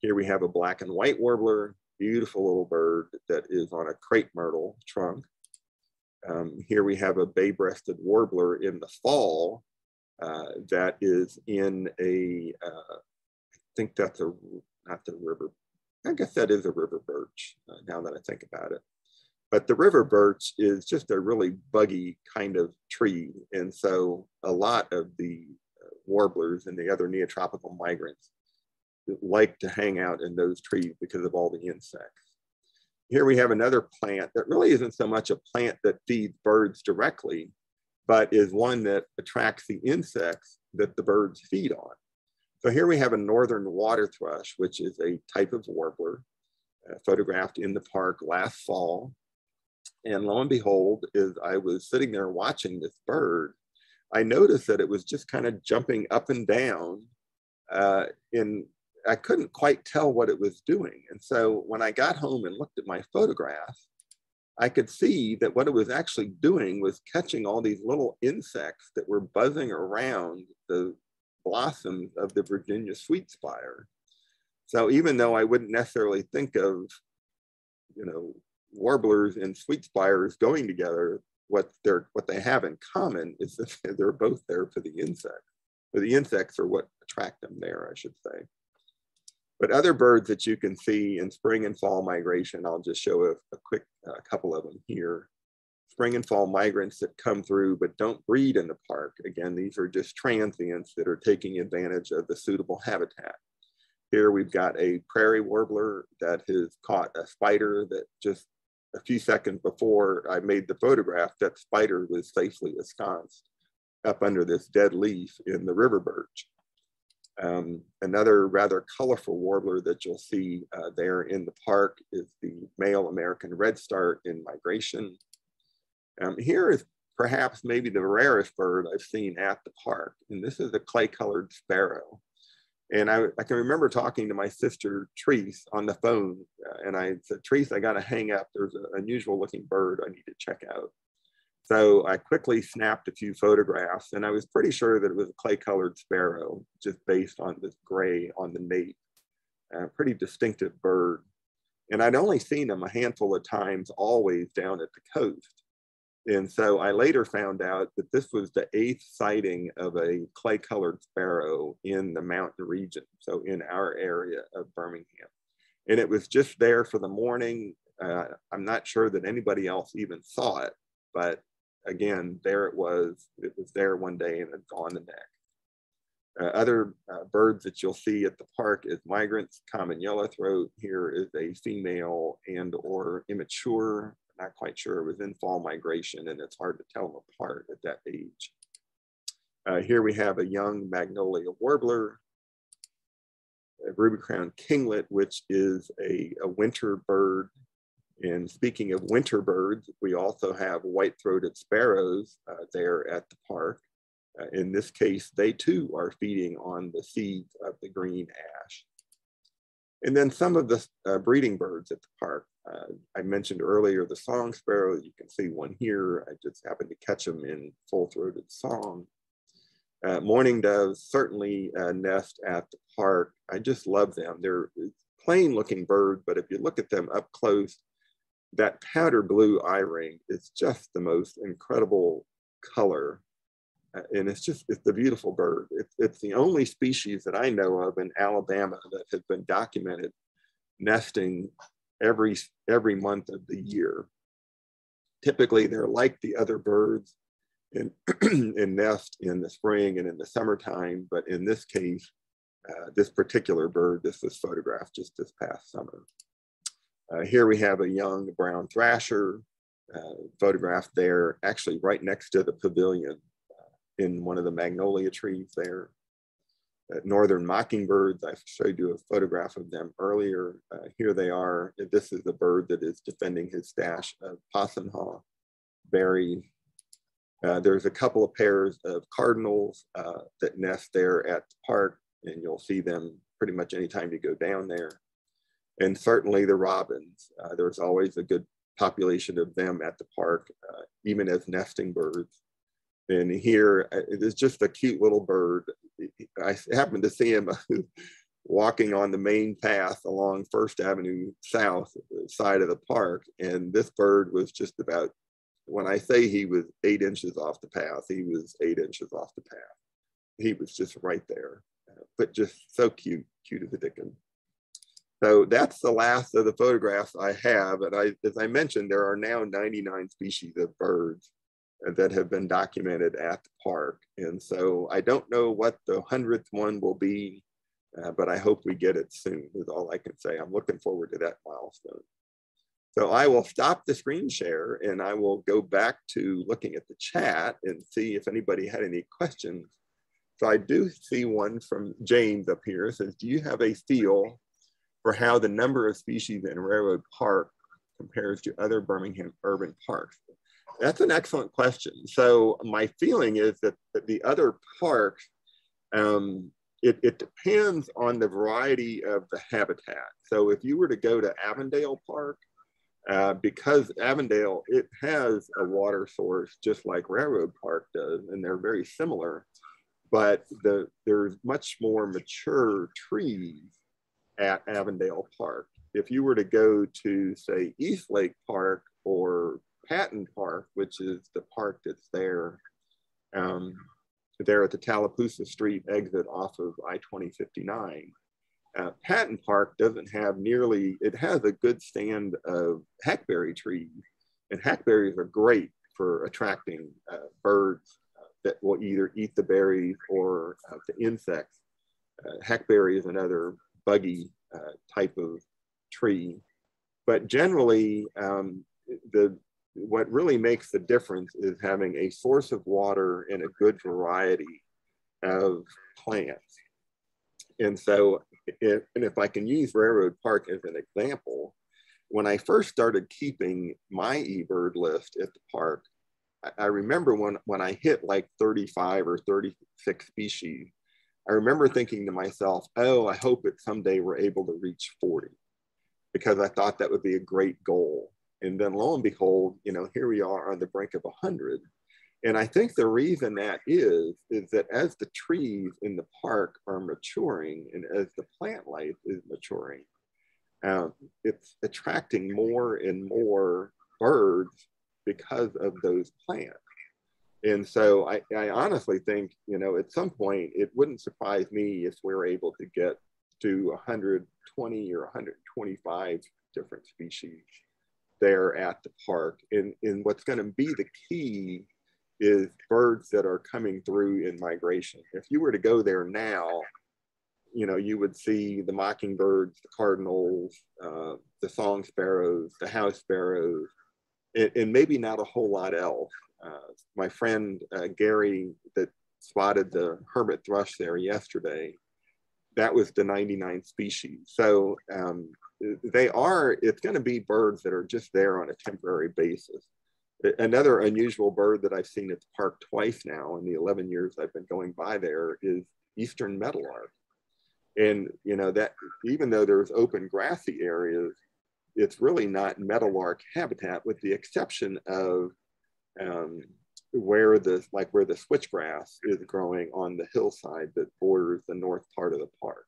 Here we have a black and white warbler, beautiful little bird that is on a crepe myrtle trunk. Um, here we have a bay-breasted warbler in the fall uh, that is in a, uh, I think that's a, not the river, I guess that is a river birch uh, now that I think about it. But the river birch is just a really buggy kind of tree. And so a lot of the uh, warblers and the other neotropical migrants like to hang out in those trees because of all the insects. Here we have another plant that really isn't so much a plant that feeds birds directly, but is one that attracts the insects that the birds feed on. So here we have a northern water thrush, which is a type of warbler uh, photographed in the park last fall. And lo and behold, as I was sitting there watching this bird, I noticed that it was just kind of jumping up and down uh, in I couldn't quite tell what it was doing. And so when I got home and looked at my photograph, I could see that what it was actually doing was catching all these little insects that were buzzing around the blossoms of the Virginia sweet spire. So even though I wouldn't necessarily think of, you know, warblers and sweet spires going together, what they're what they have in common is that [LAUGHS] they're both there for the insects. The insects are what attract them there, I should say. But other birds that you can see in spring and fall migration, I'll just show a, a quick uh, couple of them here. Spring and fall migrants that come through but don't breed in the park. Again, these are just transients that are taking advantage of the suitable habitat. Here we've got a prairie warbler that has caught a spider that just a few seconds before I made the photograph, that spider was safely ensconced up under this dead leaf in the river birch. Um, another rather colorful warbler that you'll see uh, there in the park is the male American redstart in migration. Um, here is perhaps maybe the rarest bird I've seen at the park, and this is a clay-colored sparrow. And I, I, can remember talking to my sister Treese on the phone, uh, and I said, Treese, I got to hang up. There's an unusual looking bird I need to check out. So I quickly snapped a few photographs and I was pretty sure that it was a clay colored sparrow just based on this gray on the nape. A pretty distinctive bird. And I'd only seen them a handful of times always down at the coast. And so I later found out that this was the eighth sighting of a clay colored sparrow in the mountain region. So in our area of Birmingham. And it was just there for the morning. Uh, I'm not sure that anybody else even saw it, but again, there it was. It was there one day and had gone the next. Uh, other uh, birds that you'll see at the park is migrants, common yellowthroat. Here is a female and or immature, not quite sure, it was in fall migration and it's hard to tell them apart at that age. Uh, here we have a young magnolia warbler, a ruby crowned kinglet, which is a, a winter bird and speaking of winter birds, we also have white-throated sparrows uh, there at the park. Uh, in this case, they too are feeding on the seeds of the green ash. And then some of the uh, breeding birds at the park. Uh, I mentioned earlier the song sparrow. You can see one here. I just happened to catch them in full-throated song. Uh, mourning doves certainly uh, nest at the park. I just love them. They're plain looking bird, but if you look at them up close, that powder blue eye ring is just the most incredible color. And it's just, it's a beautiful bird. It's, it's the only species that I know of in Alabama that has been documented nesting every, every month of the year. Typically, they're like the other birds and, [CLEARS THROAT] and nest in the spring and in the summertime, but in this case, uh, this particular bird, this was photographed just this past summer. Uh, here we have a young brown thrasher uh, photographed there, actually right next to the pavilion uh, in one of the magnolia trees there. Uh, northern mockingbirds, I showed you a photograph of them earlier. Uh, here they are. This is the bird that is defending his stash of possumhaw berries. Uh, there's a couple of pairs of cardinals that nest there at the park, and you'll see them pretty much anytime you go down there and certainly the robins. Uh, there's always a good population of them at the park, uh, even as nesting birds. And here uh, it is just a cute little bird. I happened to see him [LAUGHS] walking on the main path along First Avenue South side of the park. And this bird was just about, when I say he was eight inches off the path, he was eight inches off the path. He was just right there, uh, but just so cute, cute as a dickens. So that's the last of the photographs I have. And I, as I mentioned, there are now 99 species of birds that have been documented at the park. And so I don't know what the 100th one will be, uh, but I hope we get it soon is all I can say. I'm looking forward to that milestone. So I will stop the screen share and I will go back to looking at the chat and see if anybody had any questions. So I do see one from James up here. It says, do you have a feel for how the number of species in Railroad Park compares to other Birmingham urban parks? That's an excellent question. So my feeling is that, that the other parks, um, it, it, depends on the variety of the habitat. So if you were to go to Avondale Park, uh, because Avondale, it has a water source just like Railroad Park does, and they're very similar, but the, there's much more mature trees at Avondale Park. If you were to go to, say, East Lake Park or Patton Park, which is the park that's there, um, there at the Tallapoosa Street exit off of I-2059, uh, Patton Park doesn't have nearly, it has a good stand of hackberry trees. And hackberries are great for attracting uh, birds that will either eat the berries or uh, the insects. Uh, hackberry is another buggy uh, type of tree. But generally, um, the what really makes the difference is having a source of water and a good variety of plants. And so, if, and if I can use Railroad Park as an example, when I first started keeping my eBird list at the park, I, I remember when, when I hit like 35 or 36 species, I remember thinking to myself, oh, I hope that someday we're able to reach 40 because I thought that would be a great goal. And then lo and behold, you know, here we are on the brink of 100. And I think the reason that is, is that as the trees in the park are maturing and as the plant life is maturing, um, it's attracting more and more birds because of those plants. And so I, I honestly think, you know, at some point, it wouldn't surprise me if we're able to get to 120 or 125 different species there at the park. And, and what's going to be the key is birds that are coming through in migration. If you were to go there now, you know, you would see the mockingbirds, the cardinals, uh, the song sparrows, the house sparrows, and, and, maybe not a whole lot else. Uh, my friend uh, Gary that spotted the hermit thrush there yesterday, that was the 99 species. So um, they are, it's going to be birds that are just there on a temporary basis. Another unusual bird that I've seen at the park twice now in the 11 years I've been going by there is eastern meadowlark. And, you know, that even though there's open grassy areas, it's really not meadowlark habitat with the exception of um, where the like where the switchgrass is growing on the hillside that borders the north part of the park.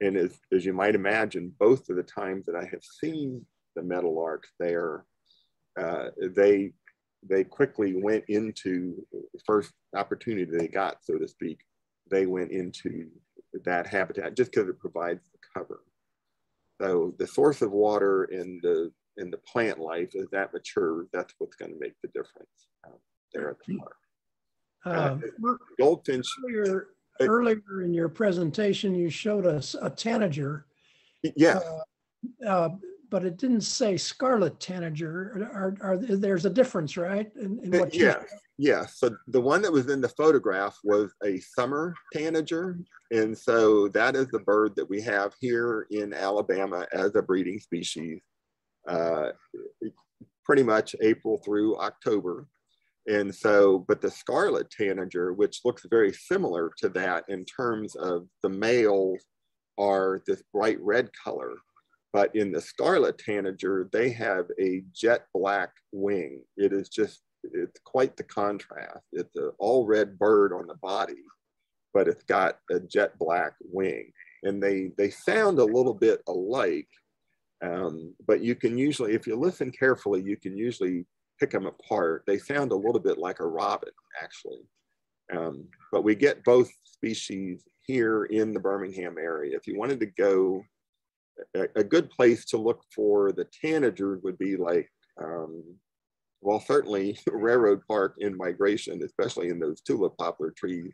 And as, as you might imagine, both of the times that I have seen the meadowlarks there, uh, they they quickly went into the first opportunity they got, so to speak. They went into that habitat just because it provides the cover. So the source of water in the in the plant life as that mature, that's what's going to make the difference um, there at the park. Uh, um, goldfinch. Earlier, earlier in your presentation, you showed us a tanager. Yeah. Uh, uh, but it didn't say scarlet tanager. Are, are, there's a difference, right? In, in what yeah, yeah. So the one that was in the photograph was a summer tanager, and so that is the bird that we have here in Alabama as a breeding species, uh, Uh, pretty much April through October. And so, but the scarlet tanager, which looks very similar to that in terms of the males are this bright red color but in the scarlet tanager, they have a jet black wing. It is just, it's quite the contrast. It's an all red bird on the body, but it's got a jet black wing. And they, they sound a little bit alike, um, but you can usually, if you listen carefully, you can usually pick them apart. They sound a little bit like a robin, actually. Um, but we get both species here in the Birmingham area. If you wanted to go a, a, good place to look for the tanager would be like, um, well, certainly [LAUGHS] Railroad Park in migration, especially in those tulip poplar trees.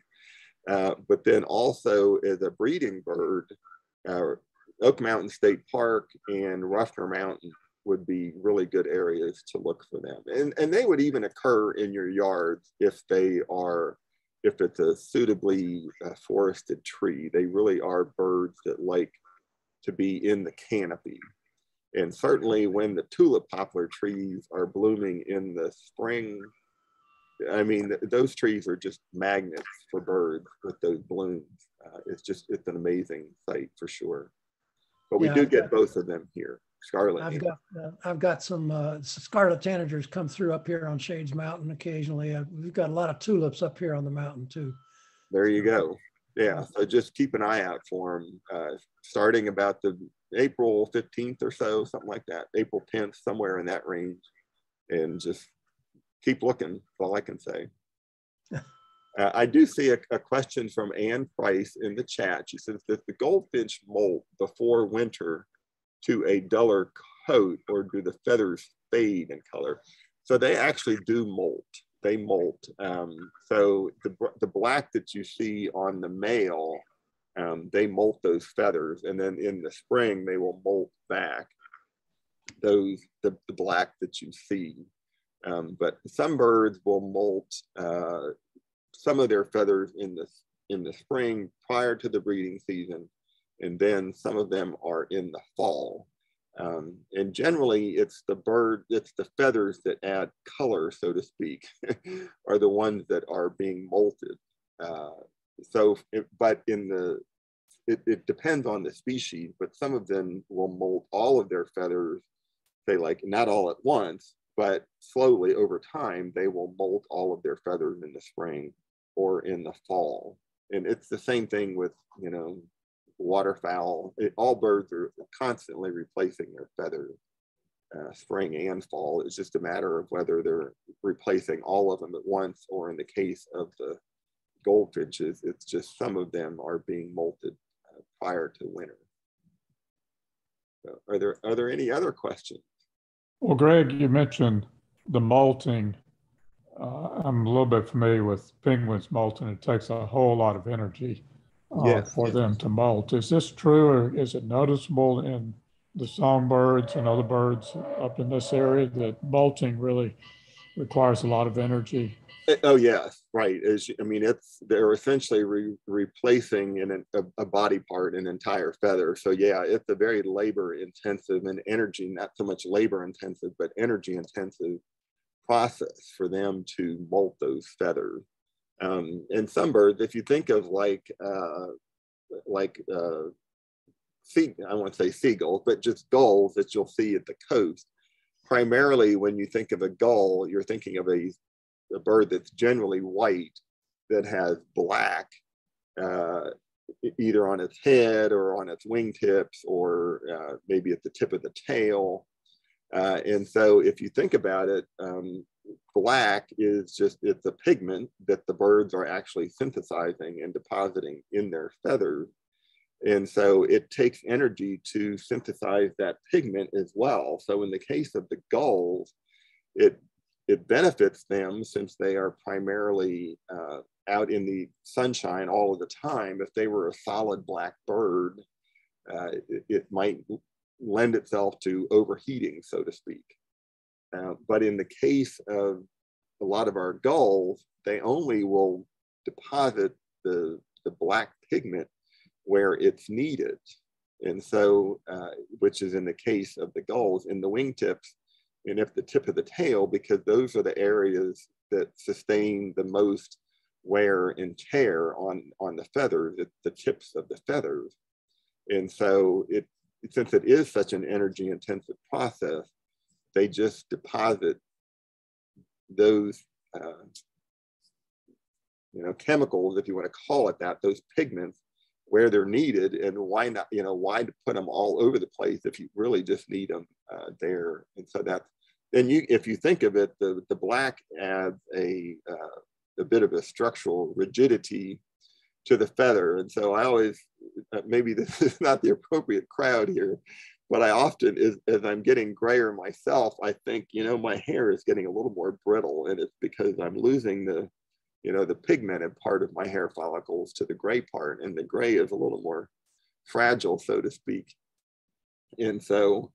Uh, but then also as a breeding bird, uh, Oak Mountain State Park and Ruffner Mountain would be really good areas to look for them. And, and they would even occur in your yards if they are, if it's a suitably uh, forested tree. They really are birds that like to be in the canopy. And certainly when the tulip poplar trees are blooming in the spring, I mean, th those trees are just magnets for birds with those blooms. Uh, it's just, it's an amazing sight for sure. But we yeah, do I've get got, both of them here. Scarlet. I've got, uh, I've got some uh, scarlet tanagers come through up here on Shades Mountain occasionally. Uh, we've got a lot of tulips up here on the mountain too. There you go yeah so just keep an eye out for them uh, starting about the april 15th or so something like that april 10th somewhere in that range and just keep looking that's all i can say uh, i do see a, a, question from ann price in the chat she says does the goldfinch molt before winter to a duller coat or do the feathers fade in color so they actually do molt they molt. Um, so the, the black that you see on the male, um, they molt those feathers. And then in the spring, they will molt back those, the, the black that you see. Um, but some birds will molt uh, some of their feathers in the, in the spring prior to the breeding season. And then some of them are in the fall. Um, and generally, it's the bird, it's the feathers that add color, so to speak, [LAUGHS] are the ones that are being molted. Uh, so, it, but in the, it, it, depends on the species, but some of them will molt all of their feathers, say like not all at once, but slowly over time, they will molt all of their feathers in the spring or in the fall. And it's the same thing with, you know, waterfowl, it, all birds are constantly replacing their feathers, uh, spring and fall. It's just a matter of whether they're replacing all of them at once, or in the case of the goldfinches, it's just some of them are being molted uh, prior to winter. So are there are there any other questions? Well, Greg, you mentioned the molting. Uh, I'm a little bit familiar with penguins molting. It takes a whole lot of energy uh, yes, for yes. them to molt. Is this true or is it noticeable in the songbirds and other birds up in this area that molting really requires a lot of energy? Eh, oh yes, right. As I mean, it's they're essentially re replacing in a, a, body part, an entire feather. So yeah, it's a very labor intensive and energy, not so much labor intensive, but energy intensive process for them to molt those feathers. Um, and some birds, if you think of like uh, like uh, sea, I won't say seagulls, but just gulls that you'll see at the coast. Primarily, when you think of a gull, you're thinking of a, a bird that's generally white that has black uh, either on its head or on its wingtips or uh, maybe at the tip of the tail. Uh, and so if you think about it, um, black is just, it's a pigment that the birds are actually synthesizing and depositing in their feathers. And so it takes energy to synthesize that pigment as well. So in the case of the gulls, it, it benefits them since they are primarily uh, out in the sunshine all of the time. If they were a solid black bird, uh, it, it, might lend itself to overheating, so to speak. Uh, but in the case of a lot of our gulls, they only will deposit the, the black pigment where it's needed. And so, uh, which is in the case of the gulls in the wingtips, and if the tip of the tail, because those are the areas that sustain the most wear and tear on, on the feathers, it's the tips of the feathers. And so it, since it is such an energy intensive process, they just deposit those uh, you know chemicals if you want to call it that those pigments where they're needed and why not you know why to put them all over the place if you really just need them uh, there. And so that then you if you think of it the, the black adds a uh, a bit of a structural rigidity to the feather. And so i always uh, maybe this [LAUGHS] is not the appropriate crowd here but I often, as, as I'm getting grayer myself, I think, you know, my hair is getting a little more brittle and it's because I'm losing the, you know, the pigmented part of my hair follicles to the gray part and the gray is a little more fragile, so to speak. And so,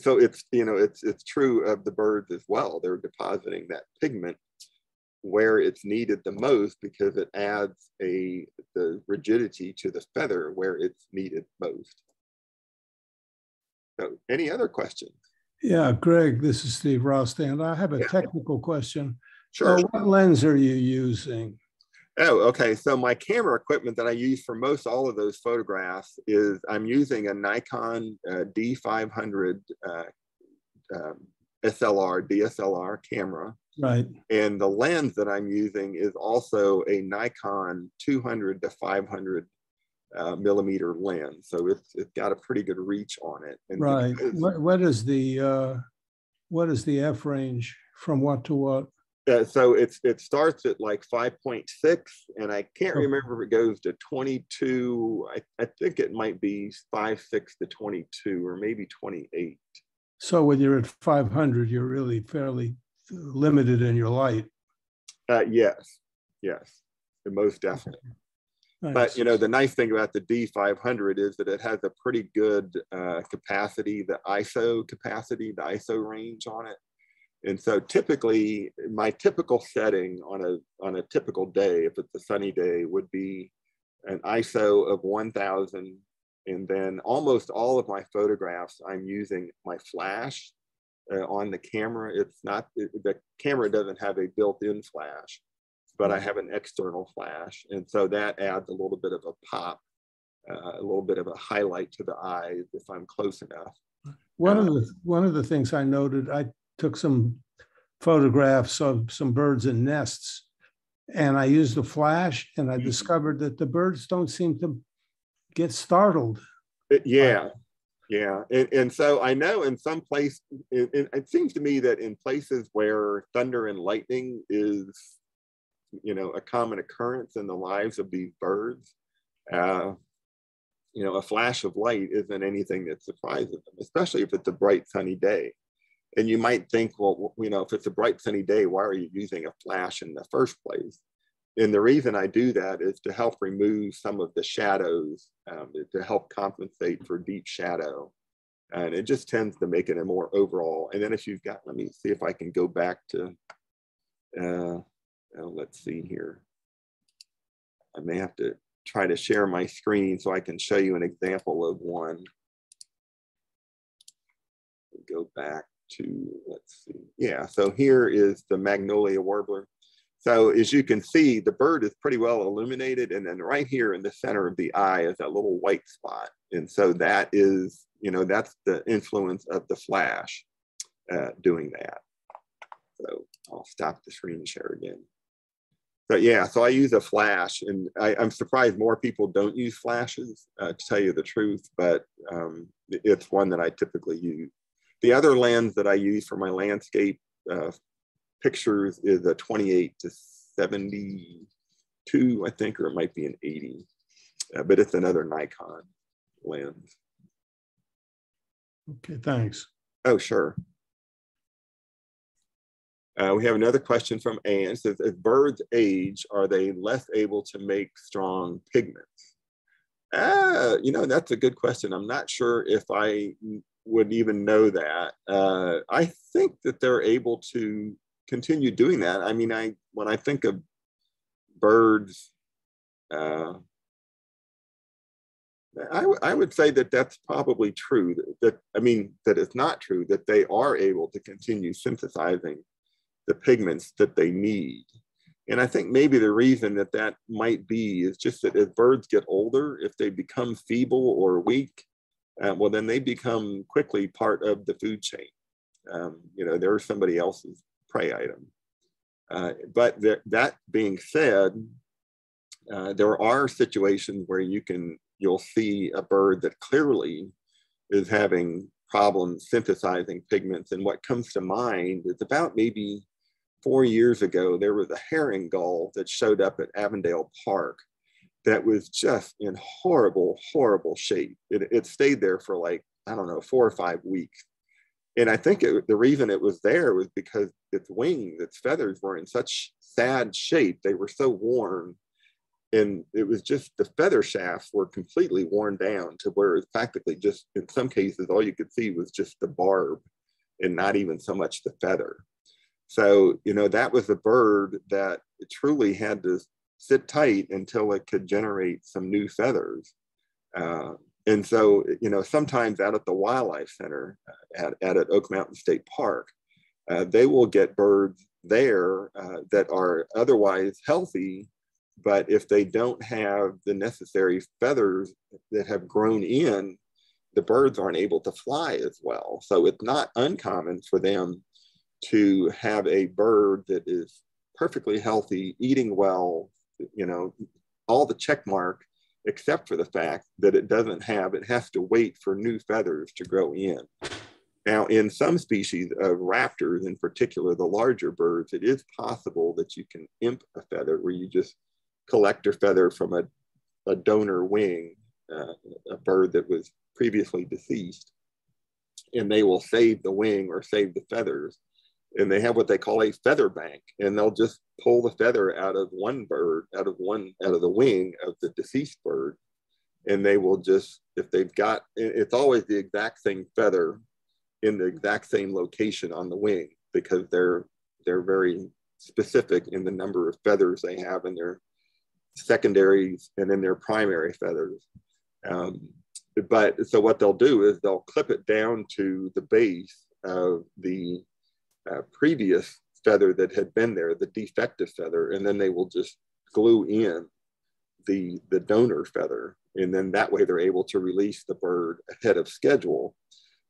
so it's, you know, it's, it's true of the birds as well. They're depositing that pigment where it's needed the most because it adds a, the rigidity to the feather where it's needed most. So any other questions? Yeah, Greg, this is Steve Rostand. I have a technical question. Sure. Uh, what lens are you using? Oh, okay. So my camera equipment that I use for most all of those photographs is I'm using a Nikon uh, D500 uh, um, SLR, DSLR camera. Right. And the lens that I'm using is also a Nikon 200 to 500 uh, millimeter lens. So it's, it's got a pretty good reach on it. And right. What, what is the, uh, what is the F range from what to what? Uh, so it's it starts at like 5.6 and i can't remember if it goes to 22 I, I think it might be 5 6 to 22 or maybe 28 so when you're at 500 you're really fairly limited in your light. Uh, yes yes most definitely. Nice. But you know, the nice thing about the D500 is that it has a pretty good uh, capacity, the ISO capacity, the ISO range on it. And so typically my typical setting on a, on a typical day, if it's a sunny day, would be an ISO of 1000. And then almost all of my photographs, I'm using my flash uh, on the camera. It's not, it, the camera doesn't have a built-in flash but I have an external flash. And so that adds a little bit of a pop, uh, a little bit of a highlight to the eyes if I'm close enough. One of the one of the things I noted, I took some photographs of some birds in nests, and I used a flash, and I mm-hmm. discovered that the birds don't seem to get startled. Yeah, yeah, and, and so I know in some place, it, it seems to me that in places where thunder and lightning is you know, a common occurrence in the lives of these birds. Uh, you know, a flash of light isn't anything that surprises them, especially if it's a bright sunny day. And you might think, well, you know, if it's a bright sunny day, why are you using a flash in the first place? And the reason I do that is to help remove some of the shadows, um, to help compensate for deep shadow. And it just tends to make it a more overall. And then if you've got, let me see if I can go back to, uh, Oh, let's see here. I may have to try to share my screen so I can show you an example of one. Go back to, let's see. Yeah, so here is the Magnolia warbler. So as you can see, the bird is pretty well illuminated. And then right here in the center of the eye is that little white spot. And so that is, you know, that's the influence of the flash uh, doing that. So I'll stop the screen share again but yeah, so I use a flash, and I, am surprised more people don't use flashes, uh, to tell you the truth. But um, it's one that I typically use. The other lens that I use for my landscape uh, pictures is a 28 to 72, I think, or it might be an 80. uh, but it's another Nikon lens. Okay, thanks. Oh, sure. Uh, we have another question from Anne. Says, as birds age, are they less able to make strong pigments? Uh, you know, that's a good question. I'm not sure if I would even know that. Uh, I think that they're able to continue doing that. I mean, I when I think of birds, uh, I, I would say that that's probably true. That, that I mean, that it's not true that they are able to continue synthesizing the pigments that they need. And I think maybe the reason that that might be is just that as birds get older, if they become feeble or weak, uh, well, then they become quickly part of the food chain. Um, you know, they're somebody else's prey item. Uh, but th that being said, uh, there are situations where you can you'll see a bird that clearly is having problems synthesizing pigments. And what comes to mind is about maybe four years ago, there was a herring gull that showed up at Avondale Park that was just in horrible, horrible shape. It, it stayed there for like, I don't know, four or five weeks. And I think it, the reason it was there was because its wings, its feathers were in such sad shape. They were so worn and it was just the feather shafts were completely worn down to where it's practically just in some cases all you could see was just the barb and not even so much the feather so you know that was a bird that truly had to sit tight until it could generate some new feathers uh, and so you know sometimes out at the wildlife center uh, at, at, at oak mountain state park uh, they will get birds there uh, that are otherwise healthy but if they don't have the necessary feathers that have grown in, the birds aren't able to fly as well. So it's not uncommon for them to have a bird that is perfectly healthy, eating well, you know, all the check mark, except for the fact that it doesn't have, it has to wait for new feathers to grow in. Now, in some species of raptors, in particular, the larger birds, it is possible that you can imp a feather where you just collect a feather from a, a donor wing, uh, a bird that was previously deceased. And they will save the wing or save the feathers. And they have what they call a feather bank. And they'll just pull the feather out of one bird, out of one, out of the wing of the deceased bird. And they will just, if they've got, it's always the exact same feather in the exact same location on the wing because they're they're very specific in the number of feathers they have in their secondaries and in their primary feathers. Um, but so what they'll do is they'll clip it down to the base of the uh, previous feather that had been there, the defective feather, and then they will just glue in the, the donor feather. And then that way they're able to release the bird ahead of schedule.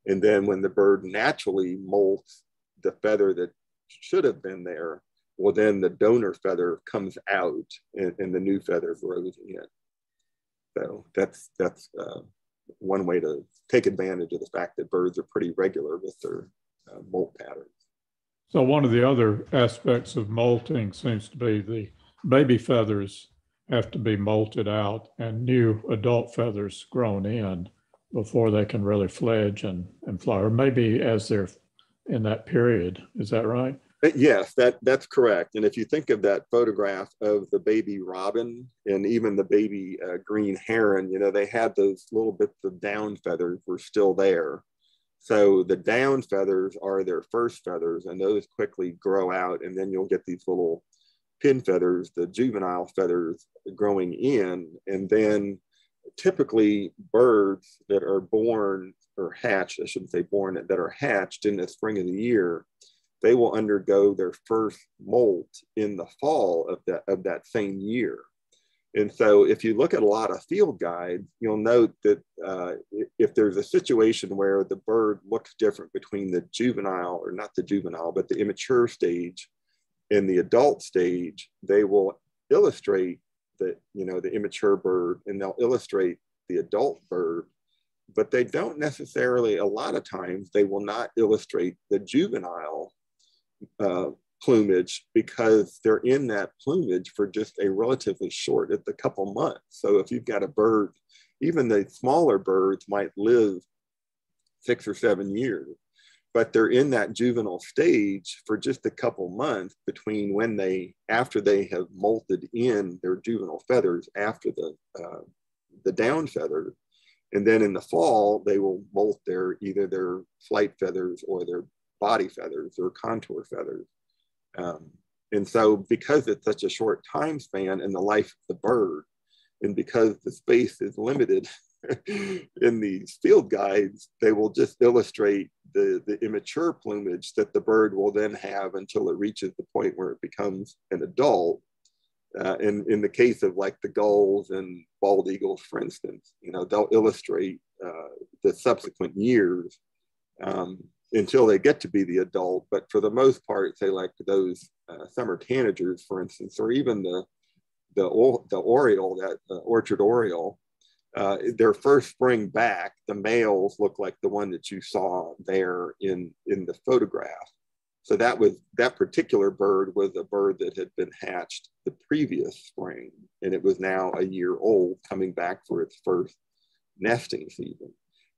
And then when the bird naturally molts the feather that should have been there, well, then the donor feather comes out and, and the new feather grows in. So that's that's uh, one way to take advantage of the fact that birds are pretty regular with their uh, molt patterns. So one of the other aspects of molting seems to be the baby feathers have to be molted out and new adult feathers grown in before they can really fledge and, and fly, or maybe as they're in that period. Is that right? Uh, yes, that, that's correct. And if you think of that photograph of the baby robin and even the baby uh, green heron, you know, they had those little bits of down feathers were still there. So the down feathers are their first feathers and those quickly grow out and then you'll get these little pin feathers, the juvenile feathers growing in. And then typically birds that are born or hatched, I shouldn't say born, that are hatched in the spring of the year, they will undergo their first molt in the fall of that, of that same year. And so if you look at a lot of field guides, you'll note that uh, if there's a situation where the bird looks different between the juvenile or not the juvenile, but the immature stage and the adult stage, they will illustrate the, you know, the immature bird and they'll illustrate the adult bird, but they don't necessarily, a lot of times they will not illustrate the juvenile uh, plumage because they're in that plumage for just a relatively short, it's a couple months. So if you've got a bird, even the smaller birds might live six or seven years, but they're in that juvenile stage for just a couple months between when they, after they have molted in their juvenile feathers after the, uh, the down feather. And then in the fall, they will molt their either their flight feathers or their body feathers or contour feathers. Um, and so because it's such a short time span in the life of the bird, and because the space is limited [LAUGHS] in these field guides, they will just illustrate the, the immature plumage that the bird will then have until it reaches the point where it becomes an adult. Uh, in, in the case of like the gulls and bald eagles, for instance, you know, they'll illustrate uh, the subsequent years um, until they get to be the adult. But for the most part, say like those uh, summer tanagers, for instance, or even the the, the oriole, that uh, orchard oriole, uh, their first spring back, the males look like the one that you saw there in, in the photograph. So that was that particular bird was a bird that had been hatched the previous spring, and it was now a year old, coming back for its first nesting season.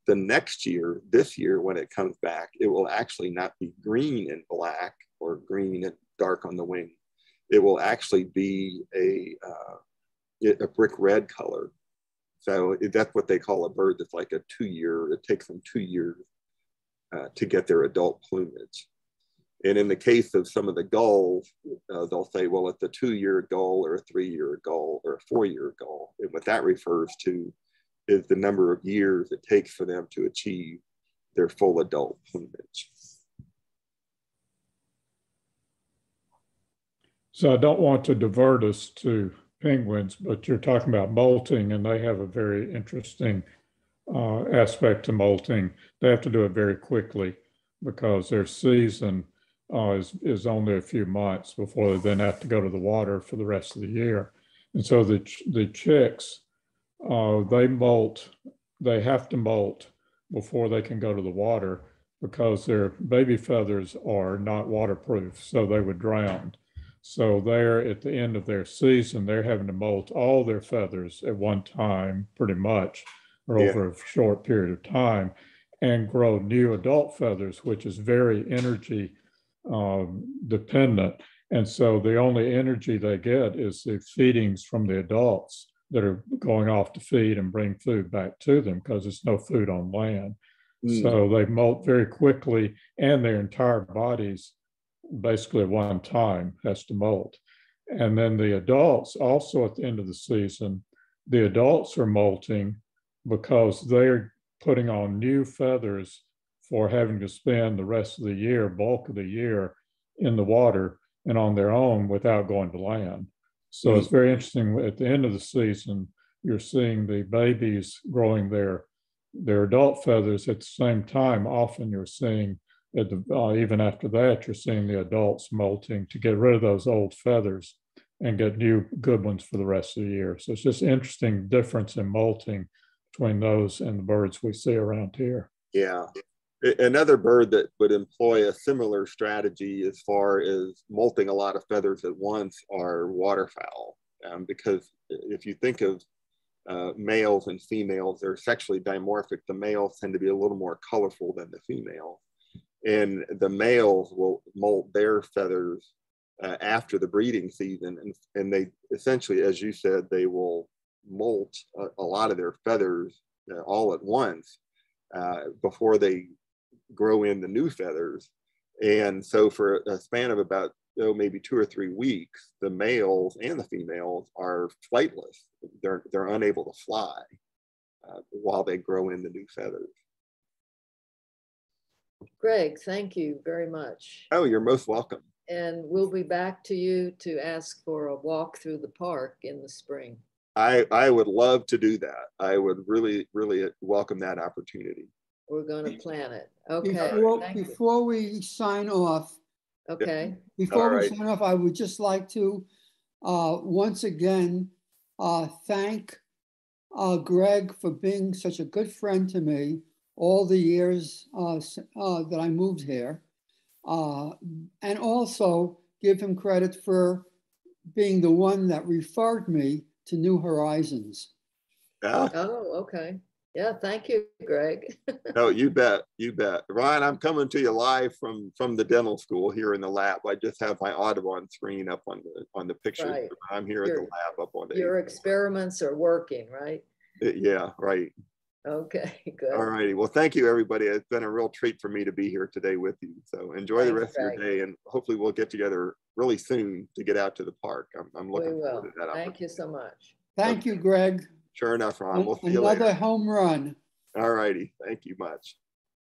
The next year, this year, when it comes back, it will actually not be green and black or green and dark on the wing. It will actually be a uh, a brick red color so that's what they call a bird that's like a two year, it takes them two years uh, to get their adult plumage. And in the case of some of the gulls, uh, they'll say, well, it's a two year gull or a three year gull or a four year gull. And what that refers to is the number of years it takes for them to achieve their full adult plumage. So I don't want to divert us to penguins, but you're talking about molting, and they have a very interesting uh, aspect to molting. They have to do it very quickly because their season uh, is, is only a few months before they then have to go to the water for the rest of the year. And so the, the chicks, uh, they molt, they have to molt before they can go to the water because their baby feathers are not waterproof, so they would drown. So they're at the end of their season, they're having to molt all their feathers at one time, pretty much, or yeah. over a short period of time, and grow new adult feathers, which is very energy um, dependent. And so the only energy they get is the feedings from the adults that are going off to feed and bring food back to them because there's no food on land. Mm. So they molt very quickly, and their entire bodies basically at one time has to molt. And then the adults also at the end of the season, the adults are molting because they're putting on new feathers for having to spend the rest of the year, bulk of the year in the water and on their own without going to land. So mm-hmm. it's very interesting. At the end of the season, you're seeing the babies growing their their adult feathers at the same time. Often you're seeing the, uh, even after that, you're seeing the adults molting to get rid of those old feathers and get new good ones for the rest of the year. So it's just interesting difference in molting between those and the birds we see around here. Yeah. Another bird that would employ a similar strategy as far as molting a lot of feathers at once are waterfowl. Um, because if you think of uh, males and females, they're sexually dimorphic. The males tend to be a little more colorful than the females and the males will molt their feathers uh, after the breeding season and, and they essentially as you said they will molt a, a lot of their feathers uh, all at once uh, before they grow in the new feathers and so for a span of about oh, maybe two or three weeks the males and the females are flightless they're, they're unable to fly uh, while they grow in the new feathers Greg, thank you very much. Oh, you're most welcome. And we'll be back to you to ask for a walk through the park in the spring. I, I would love to do that. I would really, really welcome that opportunity. We're going to plan it. Okay. Before, before we sign off, okay. Before right. we sign off, I would just like to uh, once again uh, thank uh, Greg for being such a good friend to me all the years uh, uh, that I moved here, uh, and also give him credit for being the one that referred me to New Horizons. Yeah, Oh, okay. Yeah, thank you, Greg. [LAUGHS] no, you bet, you bet. Ryan, I'm coming to you live from, from the dental school here in the lab. I just have my Audubon screen up on the, on the picture. Right. I'm here at the lab up on the. Your experiments are working, right? Uh, yeah, right. Okay, [LAUGHS] good. All righty. Well, thank you, everybody. It's been a real treat for me to be here today with you. So enjoy the Thanks, rest of your day and hopefully we'll get together really soon to get out to the park. I'm, I'm We looking will. forward to that. Thank you so much. Thank you, Greg. Sure enough, Ron. We'll see you Another later. home run. All righty. Thank you much.